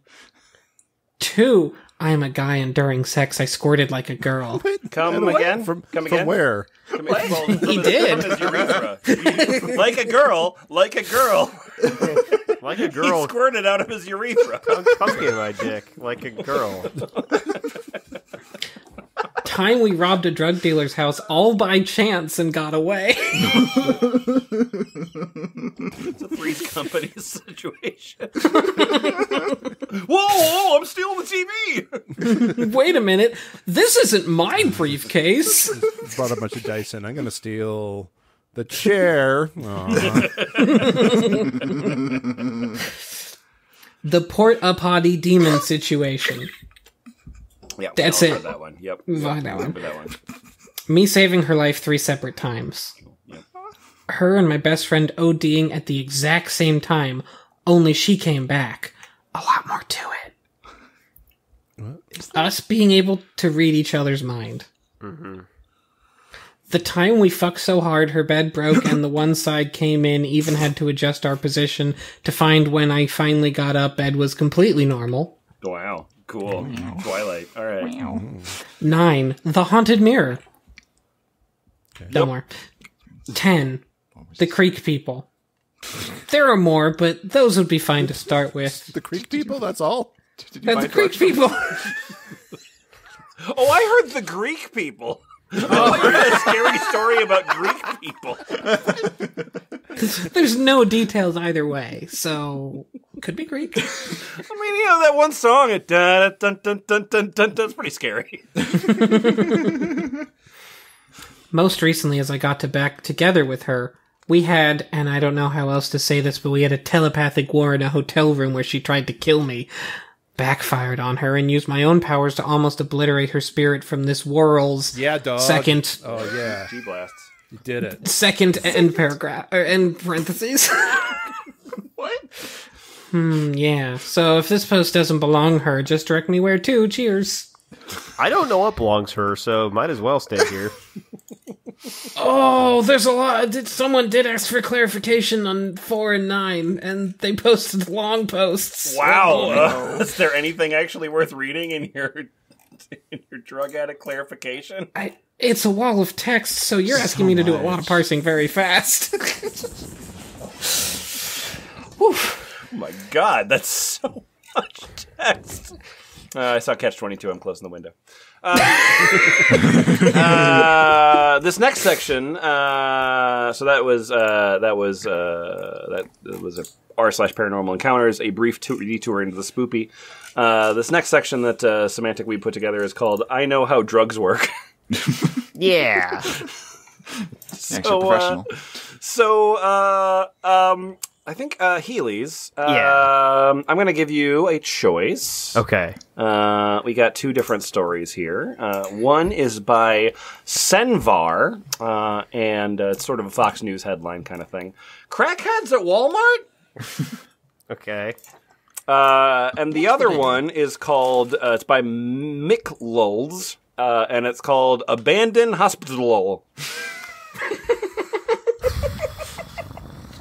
Two. I am a guy and during sex I squirted like a girl. Come What? again? From, Come from again? where? Come again? Well, from He his- did. from his urethra. like a girl, like a girl. Like a He girl squirted out of his urethra. come in my dick. Like a girl. Time we robbed a drug dealer's house all by chance and got away. It's a Three's Company situation. whoa, whoa, I'm stealing the TV. Wait a minute. This isn't my briefcase. Brought a bunch of dice in. I'm going to steal the chair. The Port a potty demon situation. Yeah, That's it. That one. Yep. Find that one. That one. Me saving her life three separate times. Her and my best friend ODing at the exact same time, only she came back. A lot more to it. Us being able to read each other's mind. Mm-hmm. The time we fucked so hard her bed broke and the one side came in, even had to adjust our position to find when I finally got up, bed was completely normal. Wow. Cool. Twilight. All right. Nine, the haunted mirror. No more. Ten, the creek people. There are more, but those would be fine to start with. the Creek people. That's all. Did you And the creek people. Oh, I heard the Greek people. Oh, I heard a scary story about Greek people. There's no details either way, so could be Greek. I mean, you know that one song. It uh, dun dun dun dun dun dun. That's pretty scary. Most recently, as I got to back together with her, we had, and I don't know how else to say this, but we had a telepathic war in a hotel room where she tried to kill me. Backfired on her and used my own powers to almost obliterate her spirit from this world's Yeah, dog. second Oh yeah, G blasts. you did it. second end paragraph or end parentheses. What? Hmm, yeah. So if this post doesn't belong her, just direct me where to. Cheers. I don't know what belongs to her, so might as well stay here. Oh, there's a lot. Did someone did ask for clarification on four and nine, and they posted long posts. Wow. Uh, is there anything actually worth reading in your in your drug addict clarification? I, it's a wall of text, so you're asking me to do a lot of parsing very fast. Oh my god, that's so much text. Uh, I saw Catch 22. I'm closing the window. Uh, uh, this next section, uh, so that was uh, that was uh, that was a r slash paranormal encounters, a brief to- detour into the spoopy. Uh, this next section that uh, Semantic Weeb put together is called "I Know How Drugs Work." Yeah. Actually, So, uh, professional. So, uh, um, I think uh, Heelies. Yeah. Um, I'm going to give you a choice. Okay. Uh, we got two different stories here. Uh, one is by Senvar, uh, and uh, it's sort of a Fox News headline kind of thing. Crackheads at Walmart? Okay. Uh, and the other one is called, uh, it's by Mick Lulz, uh, and it's called Abandoned Hospital.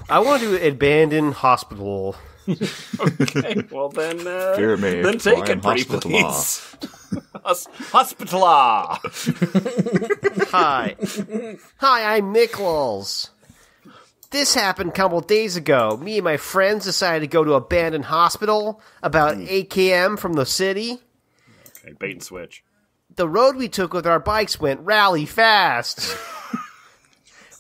I want to abandon hospital. Okay, well then, uh, Fear me, then for take I am it, pretty hospitala. please. Hos- Hospitala. Hi. Hi, I'm Mickles. This happened a couple days ago. Me and my friends decided to go to abandoned hospital about 8 km from the city. Okay, bait and switch. The road we took with our bikes went rally fast.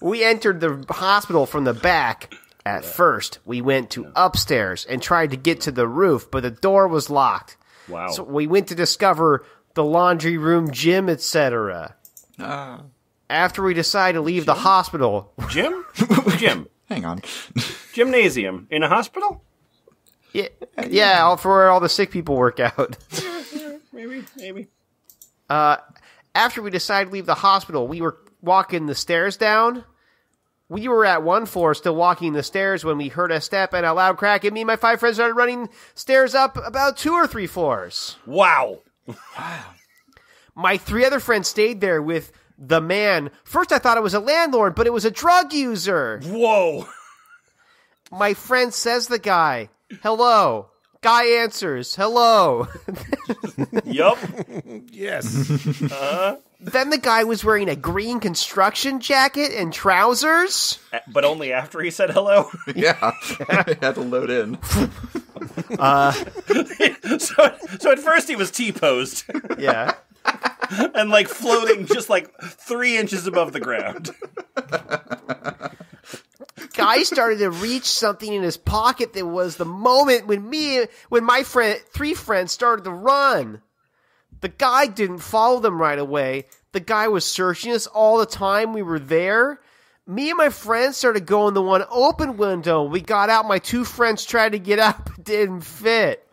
We entered the hospital from the back. At first, we went to upstairs and tried to get to the roof, but the door was locked. Wow. So we went to discover the laundry room, gym, etc. Ah, After we decided to leave the hospital, Jim? Jim. hang on. Gymnasium in a hospital? Yeah, yeah, all- for where all the sick people work out. Maybe, maybe. Uh, after we decided to leave the hospital, we were walking the stairs down. We were at one floor, still walking the stairs, when we heard a step and a loud crack, and me and my five friends started running stairs up about two or three floors. Wow. My three other friends stayed there with the man. First, I thought it was a landlord, but it was a drug user. Whoa. My friend says the guy, hello. Guy answers, hello. yup. Yes. Uh-huh. then the guy was wearing a green construction jacket and trousers. But only after he said hello. Yeah, I had to load in. Uh, so, so at first he was T posed Yeah. and like floating just like three inches above the ground. Guy started to reach something in his pocket that was the moment when me when my friend three friends started to run the guy didn't follow them right away the guy was searching us all the time we were there me and my friends started going the one open window we got out my two friends tried to get out but didn't fit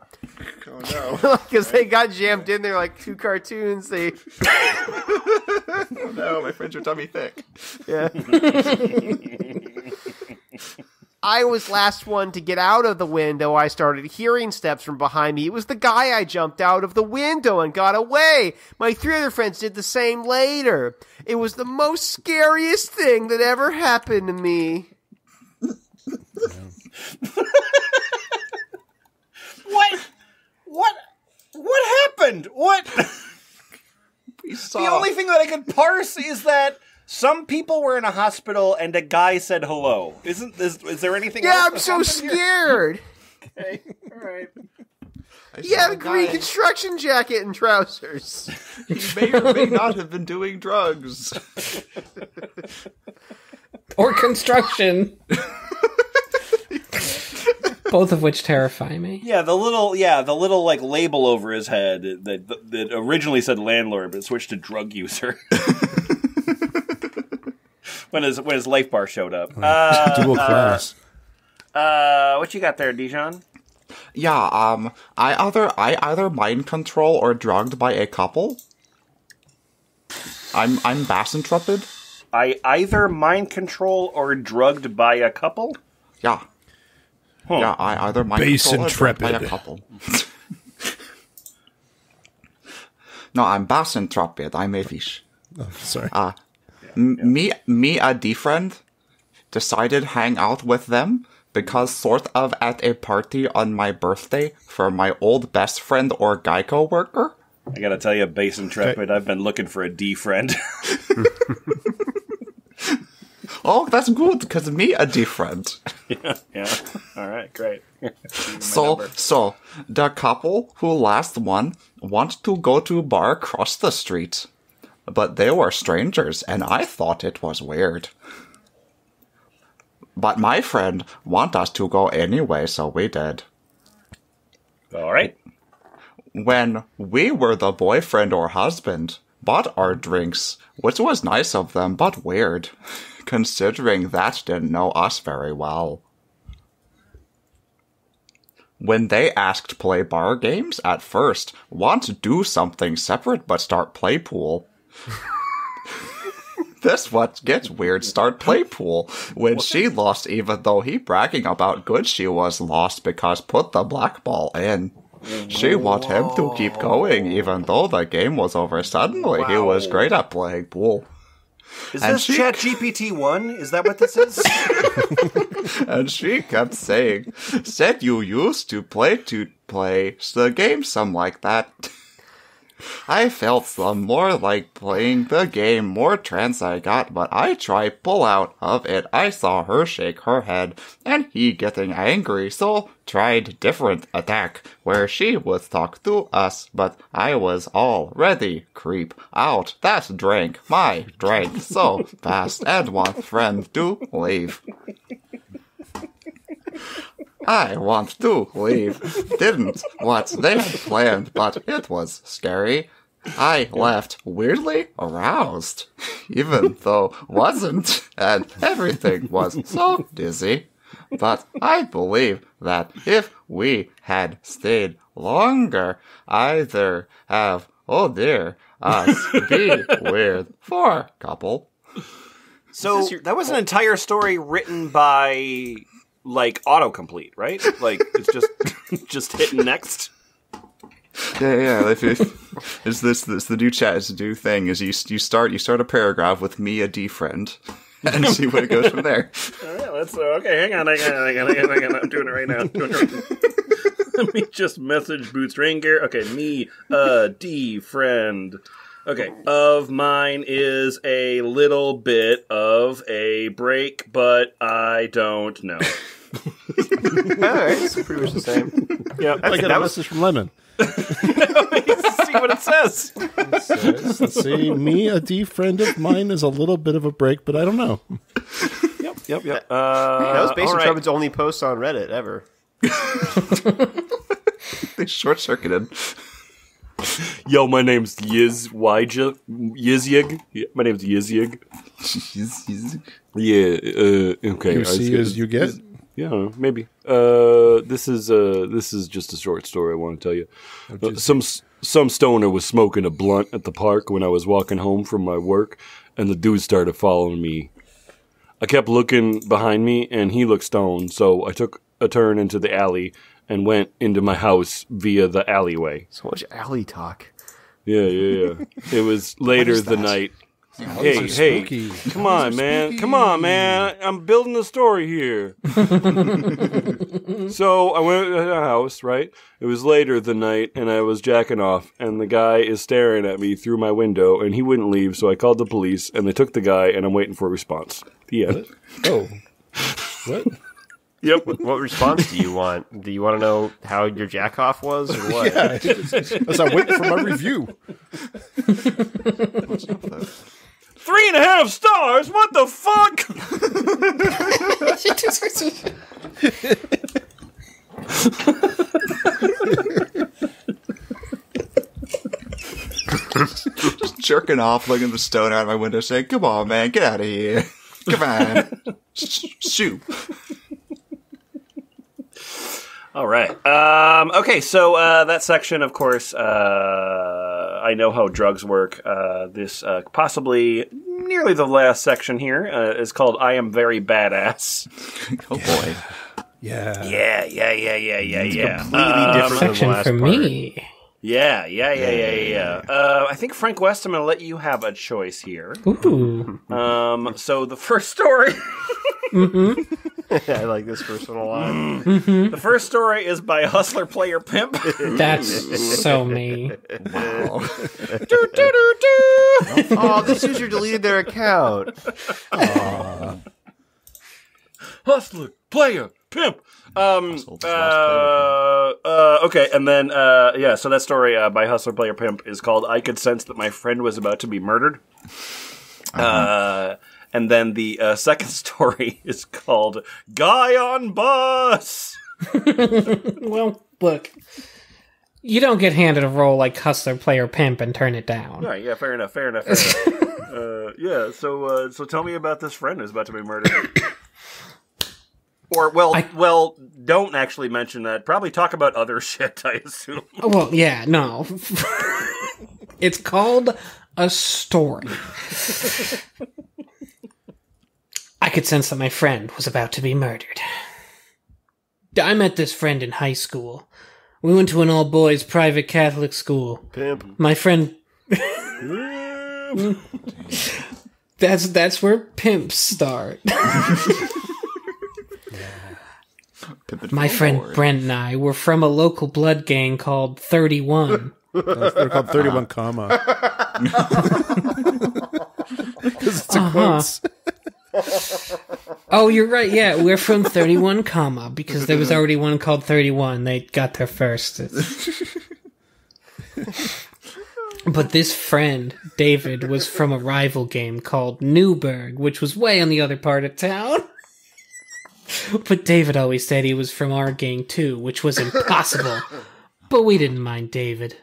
Oh no! because they got jammed in there like two cartoons they Oh no! My friends are tummy thick. Yeah. I was last one to get out of the window. I started hearing steps from behind me. It was the guy I jumped out of the window and got away. My three other friends did the same later. It was the most scariest thing that ever happened to me. What? What? What happened? What? The only thing that I could parse is that some people were in a hospital and a guy said hello. Isn't is, is there anything? Yeah, else I'm so scared. Okay, all right. He had a green guy. construction jacket and trousers. He may or may not have been doing drugs. Or construction. Both of which terrify me. Yeah, the little yeah, the little like label over his head that that originally said landlord but switched to drug user. when his when his life bar showed up. Uh, Dual class. uh, what you got there, Dijon? Yeah, um, I either I either mind control or drugged by a couple. I'm I'm Bass Intrepid. I either mind control or drugged by a couple. Yeah. Yeah, I either mind Bass control or drugged by a couple. no, I'm Bass Intrepid. I'm a fish. Oh, sorry. M- Me, me, a D friend, decided hang out with them because sort of at a party on my birthday for my old best friend or Geico worker. I gotta tell you, base intrepid. I've been looking for a D friend. Oh, that's good because me, a D friend. yeah. yeah. All right. Great. So, so the couple who last one want to go to bar across the street, but they were strangers, and I thought it was weird. But my friend want us to go anyway, so we did. All right. When we were the boyfriend or husband, bought our drinks, which was nice of them, but weird, considering that didn't know us very well. When they asked play bar games at first, want to do something separate but start play pool. This what gets weird start play pool when she lost even though he bragging about good she was lost because put the black ball in. She want him to keep going even though the game was over suddenly. He was great at playing pool. Is And this she- Chat GPT one? Is that what this is? And she kept saying, said you used to play to play the game some like that. I felt some more like playing the game, more trance I got, but I try pull out of it. I saw her shake her head, and he getting angry, so tried different attack, where she would talk to us, but I was already creep out. That drank my drink so fast, and want friend to leave. I want to leave. Didn't what they had planned, but it was scary. I left weirdly aroused, even though wasn't, and everything was so dizzy. but I believe that if we had stayed longer, either have, oh dear, us be with four couple. So your- that was an oh. entire story written by like autocomplete, right? Like it's just just hitting next. Yeah, yeah. If, if, is this this the new chat is the new thing? Is you you start you start a paragraph with me a D friend and see what it goes from there. Yeah, that's uh, okay. Hang on, hang on, hang on, hang on, hang on. I'm doing it right now. I'm doing it right now. Let me just message Boots Raingear. Okay, me a D friend. Okay, of mine is a little bit of a break, but I don't know. All right, it's pretty much the same. Yeah, I got that a was- message from Lemon. Let's see what it says. Says, Let's see, me, a D friend of mine, is a little bit of a break, but I don't know. Yep, yep, yep. Uh, That was based all on right. Trevin's only post on Reddit ever. They short circuited. Yo, my name's Yiz Yj Yizyig. Yeah, my name's Yizyig. Yeah. Uh, okay. You I see see- as you get. Yeah, maybe. Uh, this is uh, this is just a short story. I want to tell you. Uh, some some stoner was smoking a blunt at the park when I was walking home from my work, and the dude started following me. I kept looking behind me, and he looked stoned. So I took a turn into the alley and went into my house via the alleyway. So much alley talk. Yeah, yeah, yeah. it was later the night. Hey, hey, spooky. come on, man. Come on, man. I'm building a story here. so I went to the house, right? It was later the night, and I was jacking off, and the guy is staring at me through my window, and he wouldn't leave, so I called the police, and they took the guy, and I'm waiting for a response. The end. Oh. What? Yep. What response do you want? Do you want to know how your jack off was or what? yeah, As I'm waiting for my review. Three and a half stars? What the fuck? Just jerking off, looking at the stoner out of my window, saying, "Come on, man, get out of here! Come on, shoot!" All right. Um, okay, so uh, that section, of course, uh, I know how drugs work. Uh, this uh, possibly nearly the last section here uh, is called "I Am Very Badass." Oh boy, Yeah. Yeah, yeah, yeah, yeah, yeah, yeah. Completely different than the Section last for part. me. Yeah, yeah, yeah, yeah, yeah. yeah. Uh, I think Frank West. I'm going to let you have a choice here. Ooh. Um, so the first story, I like this first one a lot. the first story is by Hustler Player Pimp. That's so me. wow. do, do, do, do. oh, this user deleted their account. Hustler, player, pimp. Um, uh, uh, okay, and then, uh, yeah, so that story uh, by Hustler, Player, Pimp is called I Could Sense That My Friend Was About to Be Murdered. uh and then the uh, second story is called Guy on Bus. Well, look. You don't get handed a role like hustler, player, pimp, and turn it down. All right, yeah, fair enough, fair enough, fair enough. uh, yeah, so, uh, so tell me about this friend who's about to be murdered. Or well, I- well, don't actually mention that. Probably talk about other shit. I assume. Oh, Well, yeah, no. it's called a story. I could sense that my friend was about to be murdered. I met this friend in high school. We went to an all boys private Catholic school. Pimp. My friend. that's that's where pimps start. Pimpin' My friend forward. Brent and I were from a local blood gang called Thirty One. They're called 31 comma. Because it's a Uh-huh. quotes. Oh, you're right. Yeah, we're from 31 comma because there was already one called 31. They got there first. But this friend, David, was from a rival game called Newburgh, which was way on the other part of town. But David always said he was from our gang too, which was impossible. But we didn't mind David.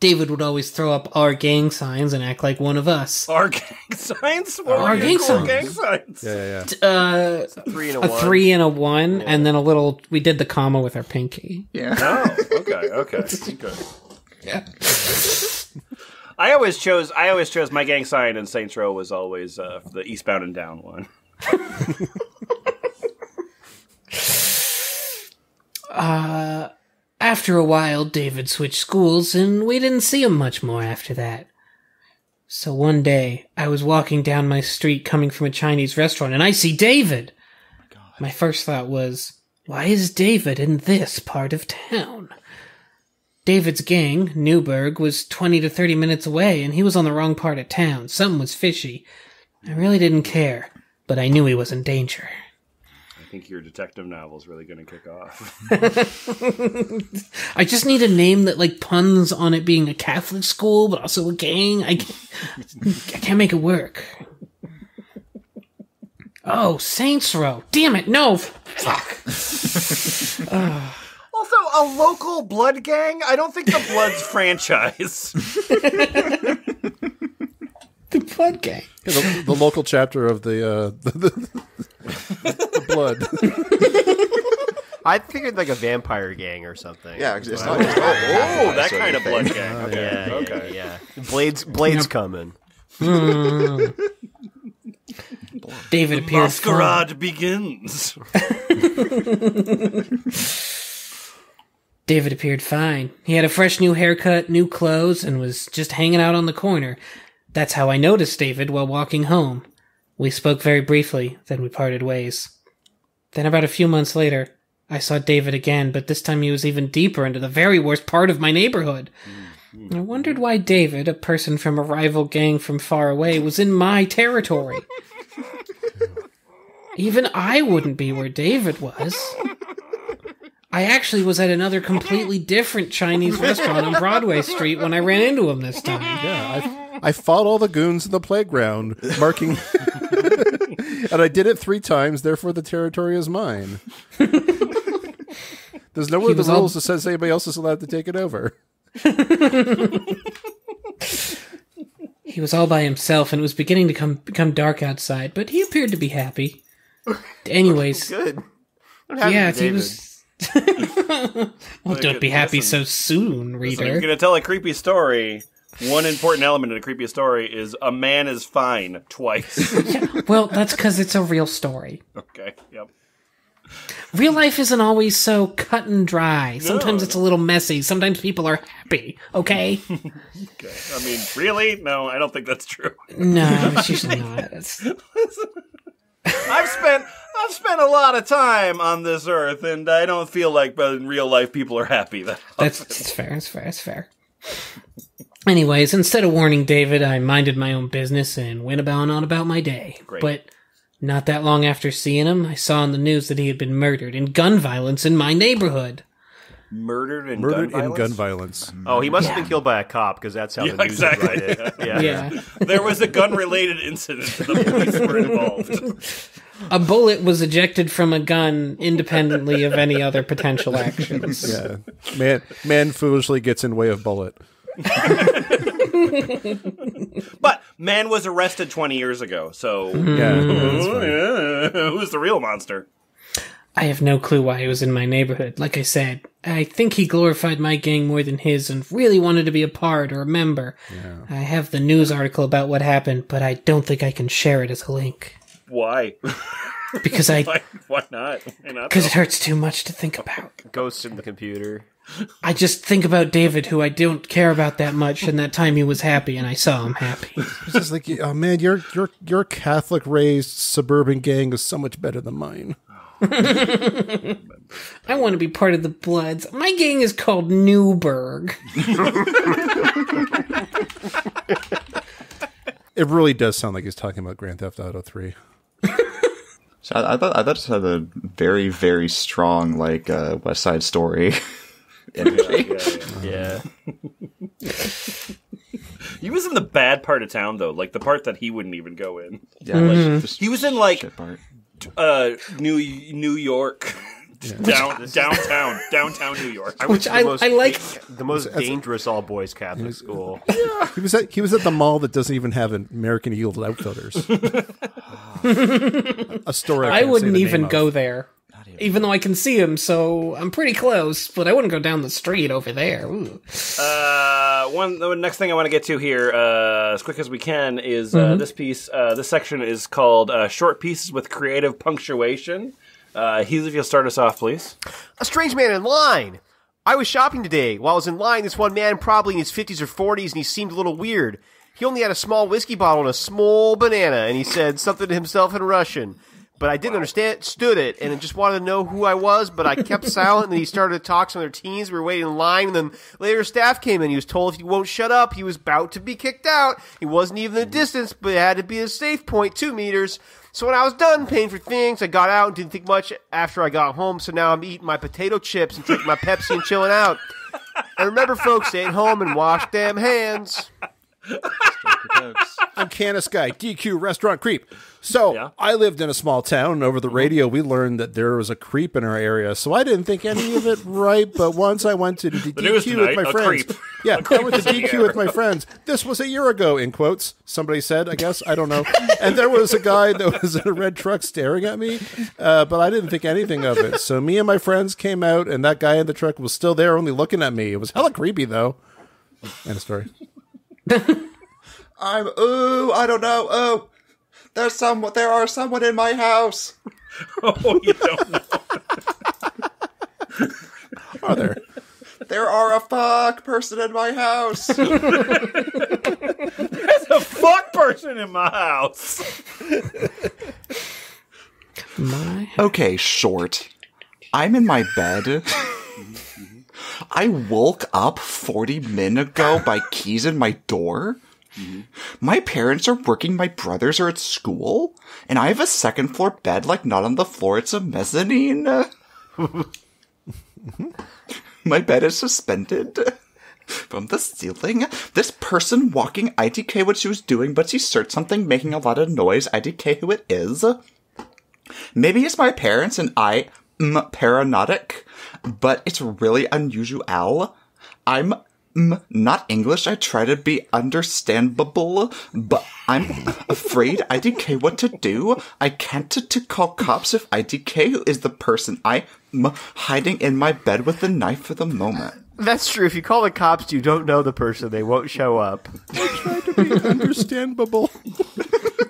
David would always throw up our gang signs and act like one of us. Our gang signs? What Our were gang your cool signs. gang signs? Yeah, yeah, yeah. Uh, Three and a, a one. three and a one, and then a little. We did the comma with our pinky. Yeah. Oh, okay, okay, okay. Yeah. I always chose. I always chose my gang sign in Saints Row was always uh, the eastbound and down one. Uh, after a while, David switched schools, and we didn't see him much more after that. So one day, I was walking down my street coming from a Chinese restaurant, and I see David. My first thought was, why is David in this part of town? David's gang, Newburgh, was 20 to 30 minutes away, and he was on the wrong part of town. Something was fishy. I really didn't care, but I knew he was in danger. I think your detective novel is really going to kick off. I just need a name that like puns on it being a Catholic school, but also a gang. I can't, I can't make it work. Oh, Saints Row! Damn it! No, fuck. also, a local blood gang. I don't think the Bloods franchise. The blood gang. Yeah, the, the local chapter of the uh, the, the blood. I figured like a vampire gang or something. Yeah, it's not. It's not Oh, that so kind of you blood think- gang. Okay, Yeah, yeah, okay. yeah. Blades, blades coming. David appeared. fine. Masquerade begins. David appeared fine. He had a fresh new haircut, new clothes, and was just hanging out on the corner. That's how I noticed David while walking home. We spoke very briefly, then we parted ways. Then, about a few months later, I saw David again, but this time he was even deeper into the very worst part of my neighborhood. I wondered why David, a person from a rival gang from far away, was in my territory. Even I wouldn't be where David was. I actually was at another completely different Chinese restaurant on Broadway Street when I ran into him this time. Yeah, I, I fought all the goons in the playground, marking, and I did it three times. Therefore, the territory is mine. There's nowhere in the was all- rules that says anybody else is allowed to take it over. He was all by himself, and it was beginning to come become dark outside, but he appeared to be happy. Anyways, Good. What happened yeah, to he was. Well, don't be happy so soon, So reader. you're going to tell a creepy story. One important element of a creepy story is a man is fine twice. Well, that's because it's a real story. okay. Yep. Real life isn't always so cut and dry. Sometimes No. it's a little messy. Sometimes people are happy. Okay? Okay. I mean, really? No, I don't think that's true. No, it's usually not. It's, I've spent I've spent a lot of time on this earth, and I don't feel like but in real life people are happy. That That's, that's fair. That's fair. That's fair. Anyways, instead of warning David, I minded my own business and went about on about my day. Great. But not that long after seeing him, I saw on the news that he had been murdered in gun violence in my neighborhood. Murdered and Murdered gun in gun violence? violence. Oh, he must have been killed by a cop because that's how Yeah, the news exactly. would it. Yeah. Yeah. There was a gun-related incident. The police were involved. a bullet was ejected from a gun independently of any other potential actions. Yeah, man, man foolishly gets in way of bullet. But man was arrested 20 years ago, so Yeah, that's fine. who's the real monster? I have no clue why he was in my neighborhood. Like I said, I think he glorified my gang more than his and really wanted to be a part or a member. I have the news article about what happened, but I don't think I can share it as a link. Why? Because I why? Why not? Why not? because it hurts too much to think about. Ghosts in the computer. I just think about David, who I don't care about that much, and that time he was happy, and I saw him happy. It's just like, oh man, your your your Catholic raised suburban gang is so much better than mine. I want to be part of the Bloods. My gang is called Newburgh. It really does sound like he's talking about Grand Theft Auto Three. So I, I thought I thought it had a very very strong like uh, West Side Story energy. Yeah. He was in the bad part of town though, like the part that he wouldn't even go in. Yeah, like He was in like shit part. Uh New New York Down, downtown, downtown New York. I Which I- most I like- the most dangerous all boys Catholic school. He was at he was at the mall that doesn't even have American Eagle outfitters. a store I, I wouldn't even name of. go there. Even though I can see him, so I'm pretty close, but I wouldn't go down the street over there. Ooh. Uh, one the next thing I want to get to here, uh, as quick as we can, is uh, this piece. Uh, this section is called uh, "Short Pieces with Creative Punctuation." Uh, Heath, if you'll start us off, please. A strange man in line. I was shopping today. While I was in line, this one man, probably in his 50s or 40s, and he seemed a little weird. He only had a small whiskey bottle and a small banana, and he said something to himself in Russian. But I didn't understand, stood it, and just wanted to know who I was, but I kept silent, and he started to talk to some other teens. We were waiting in line, and then later staff came in. He was told if he won't shut up, he was about to be kicked out. He wasn't even in the distance, but it had to be a safe point, two meters. So when I was done paying for things, I got out and didn't think much after I got home. So now I'm eating my potato chips and drinking my Pepsi and chilling out. And remember, folks, stay at home and wash damn hands. I'm Canis Guy, DQ restaurant creep. So Yeah. I lived in a small town, and over the radio we learned that there was a creep in our area. So I didn't think any of it right. But once I went to the news DQ with my a friends, creep. yeah, I went to is the DQ with my friends. This was a year ago, in quotes. Somebody said, I guess I don't know. And there was a guy that was in a red truck staring at me, uh, but I didn't think anything of it. So me and my friends came out, and that guy in the truck was still there, only looking at me. It was hella creepy, though. End of story. I'm ooh, I don't know. Oh, there's some. There are someone in my house. Oh, you don't know. Are there? There are a fuck person in my house. There's a fuck person in my house. My okay, short. I'm in my bed. Mm-hmm. I woke up 40 minutes ago by keys in my door. Mm-hmm. My parents are working, my brothers are at school, and I have a second floor bed, like not on the floor, it's a mezzanine. Mm-hmm. my bed is suspended from the ceiling. This person walking, IDK what she was doing, but she searched something making a lot of noise. IDK who it is. Maybe it's my parents and I mm, am paranoid, but it's really unusual. I'm mm, not English. I try to be understandable, but I'm afraid IDK what to do. I can't t- to call cops if IDK is the person I'm hiding in my bed with a knife for the moment. That's true. If you call the cops, you don't know the person, they won't show up. I try to be understandable.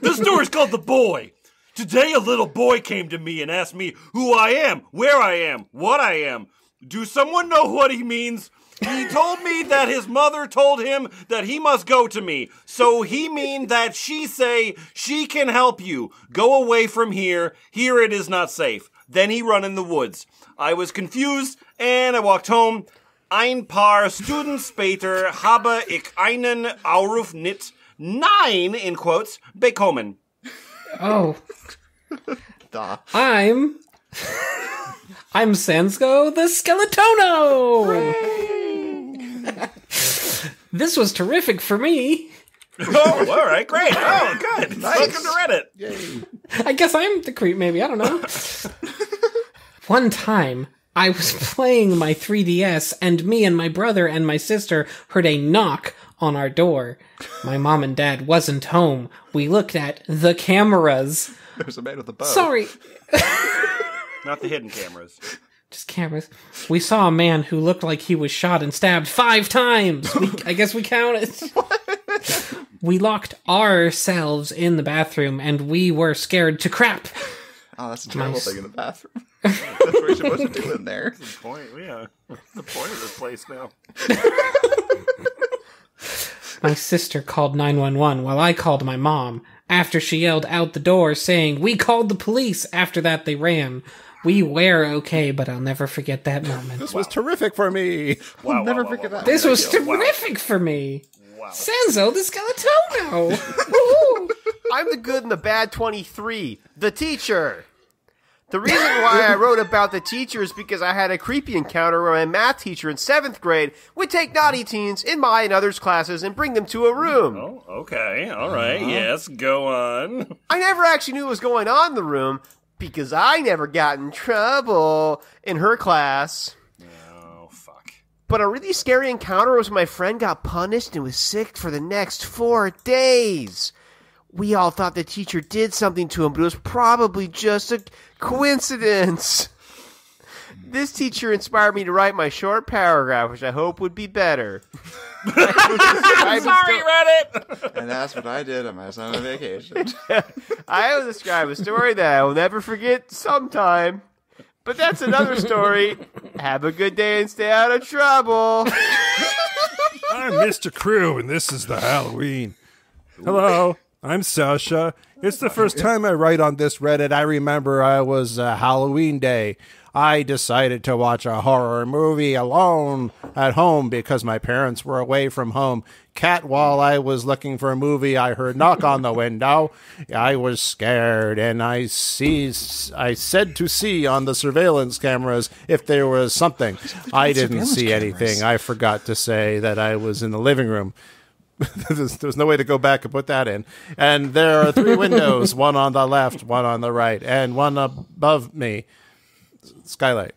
This story's called The Boy. Today, a little boy came to me and asked me who I am, where I am, what I am. Do someone know what he means? He told me that his mother told him that he must go to me. So he mean that she say she can help you. Go away from here. Here it is not safe. Then he run in the woods. I was confused and I walked home. Ein paar Stunden später habe ich einen Aufruf nicht, nein, in quotes, bekommen. oh, Duh. I'm I'm Sansko the Skeletono. this was terrific for me. Oh, all right, great. Oh, good. Welcome to Reddit. Yay. I guess I'm the creep, maybe. I don't know. One time, I was playing my 3DS, and me and my brother and my sister heard a knock on our door. My mom and dad wasn't home. We looked at the cameras. There's a man with a bow. Sorry, Not the hidden cameras. just cameras. We saw a man who looked like he was shot and stabbed five times. We, I guess we counted. we locked ourselves in the bathroom, and we were scared to crap. Oh, that's a terrible Nice. thing in the bathroom. that's what you're supposed to do in there. Point, yeah. What's The point of this place now. My sister called 911 while I called my mom. After she yelled out the door saying, We called the police. After that, they ran. We were okay, but I'll never forget that moment. This was terrific for me. Wow, Never wow, forget wow, that. This was Wow. terrific for me. Wow. Sanzo the Skeletono. Woohoo. I'm the good and the bad 23, the teacher. The reason why I wrote about the teacher is because I had a creepy encounter where my math teacher in seventh grade would take naughty teens in my and others' classes and bring them to a room. Oh, okay. All right. Yes, go on. I never actually knew what was going on in the room because I never got in trouble in her class. Oh fuck. But a really scary encounter was when my friend got punished and was sick for the next four days. We all thought the teacher did something to him, but it was probably just a coincidence. This teacher inspired me to write my short paragraph, which I hope would be better. I'm Sorry, Reddit. And that's what I did on my summer vacation. I will describe a story that I will never forget sometime. But that's another story. Have a good day and stay out of trouble. I'm Mr. Crew, and this is the Halloween. Hello, I'm Sasha. It's the first time I write on this Reddit. I remember I was uh, Halloween day. I decided to watch a horror movie alone at home because my parents were away from home. Cat, while I was looking for a movie, I heard knock on the window. I was scared, and I see. I said to see on the surveillance cameras if there was something. I didn't see cameras? anything. I forgot to say that I was in the living room. there's, there's no way to go back and put that in. And there are three windows, one on the left, one on the right, and one above me. Skylight.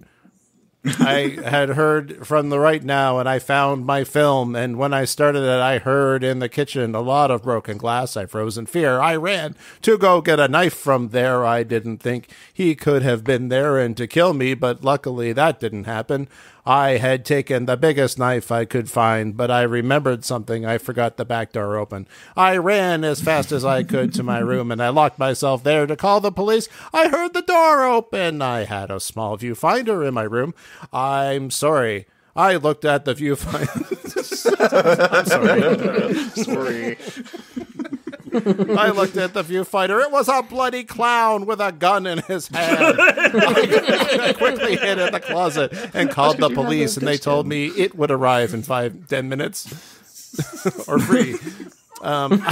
I had heard from the right now, and I found my film. And when I started it, I heard in the kitchen a lot of broken glass. I froze in fear. I ran to go get a knife from there. I didn't think he could have been there and to kill me, but luckily that didn't happen. I had taken the biggest knife I could find, but I remembered something. I forgot the back door open. I ran as fast as I could to my room and I locked myself there to call the police. I heard the door open. I had a small viewfinder in my room. I'm sorry. I looked at the viewfinder. I'm sorry. Sorry. I looked at the viewfinder. It was a bloody clown with a gun in his hand. I quickly hid in the closet and called the police, and they told me it would arrive in five, ten minutes or free. Um,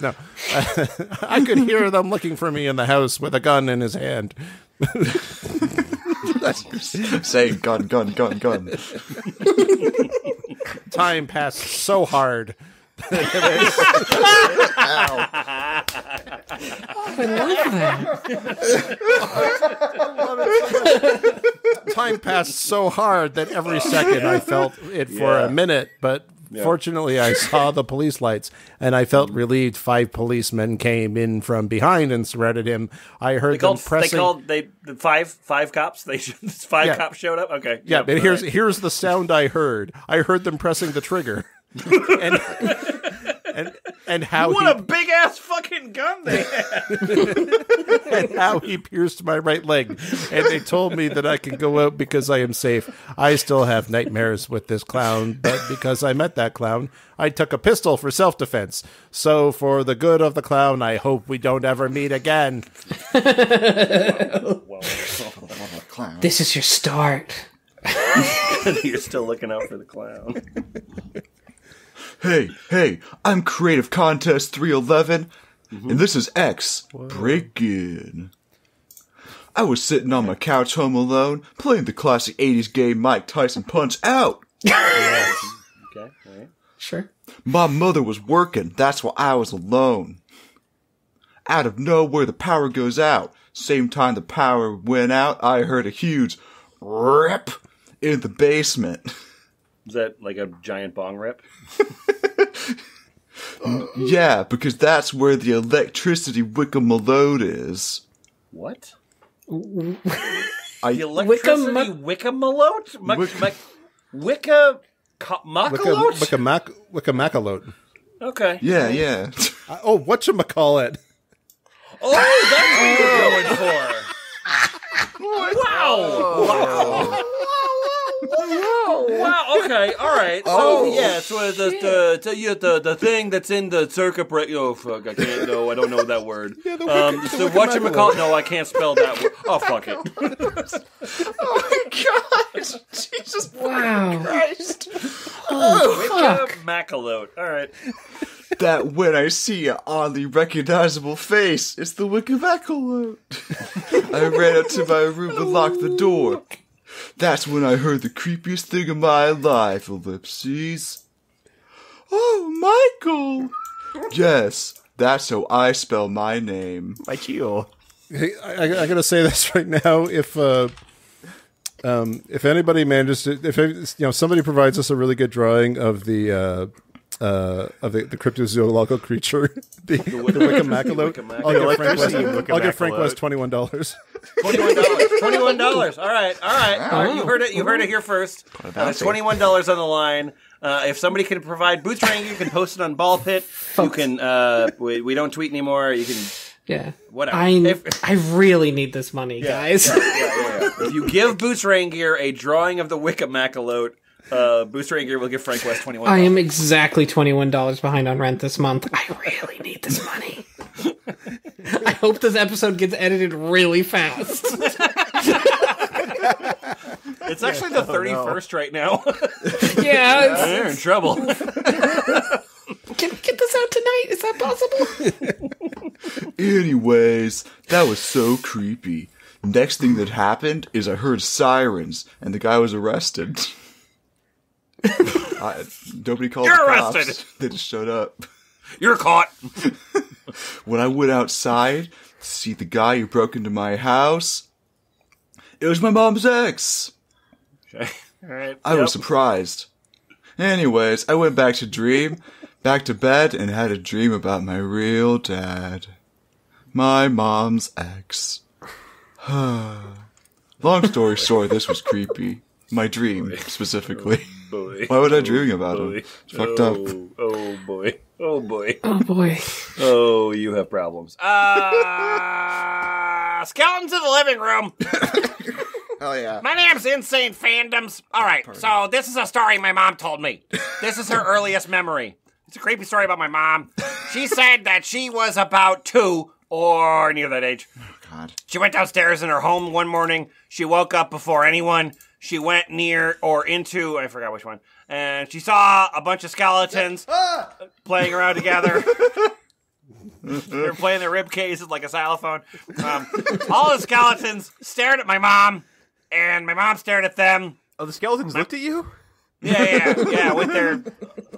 no, I could hear them looking for me in the house with a gun in his hand. Say gun, gun, gun, gun. Time passed so hard. I love that. time passed so hard that every second I felt it for Yeah. a minute, but fortunately I saw the police lights and I felt relieved five policemen came in from behind and surrounded him. I heard They them called. They called. They the five five cops. They five Yeah. cops showed up. Okay. Yeah, Yep, but here's all right. here's the sound I heard. I heard them pressing the trigger. And, and and how what he a big ass fucking gun they had. and how he pierced my right leg. And they told me that I can go out because I am safe. I still have nightmares with this clown, but because I met that clown, I took a pistol for self defense. So, for the good of the clown, I hope we don't ever meet again. Clown. This is your start. You're still looking out for the clown. Hey, hey, I'm Creative Contest 311, mm-hmm. and this is X Break In. I was sitting on my couch home alone, playing the classic 80s game Mike Tyson Punch Out. Okay. All right. Sure. My mother was working, that's why I was alone. Out of nowhere, the power goes out. Same time the power went out, I heard a huge rip in the basement. Is that like a giant bong rip? Yeah, because that's where the electricity Wickamalode is. What? I, The electricity Wicca malote? Muck- Wick- muck- Wicca co- Wicca, muckalote? Wicca, Mac, Wicca Macalote. Okay. yeah, yeah. Uh, Oh, whatchamacallit? Oh, that's what you're going for. wow. Wow. Wow. Okay. All right. So yeah, so the the the, yeah, the the thing that's in the circuit breaker. Oh fuck! I can't. No, I don't know that word. Yeah, the um, Wicca- so the what you Wicca call? No, I can't spell that word. Oh fuck it. oh my god! Jesus Wow. Christ! Wicca Macalote. All right. That when I see an oddly recognizable face, it's the Wickamacalote. I ran up to my room and locked the door. That's when I heard the creepiest thing in my life, ellipses. Oh, Michael! Yes, that's how I spell my name. My Gio. Hey, I, I gotta say this right now. If uh, um, if anybody manages to, if you know somebody provides us a really good drawing of the uh, uh, of the, the cryptozoological creature, the, the Wickamacalote, I'll I'd like give Frank to West, see I'll give Frank West twenty one dollars. Twenty-one dollars. Twenty-one dollars. All right. All right. All right. You heard it. You heard it here first. Uh. Twenty-one dollars on the line. Uh, if somebody can provide Boots Raingear, you can post it on Ball Pit. You can. Uh, we, we don't tweet anymore. You can. Yeah. Whatever. I If- I really need this money, guys. Yeah, yeah, yeah. If you give Boots Raingear a drawing of the Wicca Macalote, uh, Boots Raingear will give Frank West twenty-one. I am exactly twenty one dollars behind on rent this month. I really need this money. I hope this episode gets edited really fast. It's actually the thirty-first right now. yeah, You're in trouble. it's- get, get this out tonight. Is that possible? Anyways, that was so creepy. Next thing that happened is I heard sirens and the guy was arrested. I, nobody called You're the cops. arrested. They just showed up. You're caught. When I went outside to see the guy who broke into my house, it was my mom's ex. Okay. All right. I Yep. was surprised. Anyways, I went back to dream, back to bed, and had a dream about my real dad. My mom's ex. Long story short, this was creepy. My dream, specifically. Boy. Why would I dream about him? It's fucked up. Oh, oh boy. Oh boy. Oh boy. Oh, you have problems. Uh, skeletons in the living room. Oh yeah. My name's Insane Fandoms. All right, so this is a story my mom told me. This is her earliest memory. It's a creepy story about my mom. She said that she was about two or near that age. Oh God. She went downstairs in her home one morning. She woke up before anyone. She went near or into, I forgot which one, and she saw a bunch of skeletons playing around together. they were playing their rib cases like a xylophone. Um, all the skeletons stared at my mom, and my mom stared at them. Oh, the skeletons looked at you? Yeah, yeah, yeah, with their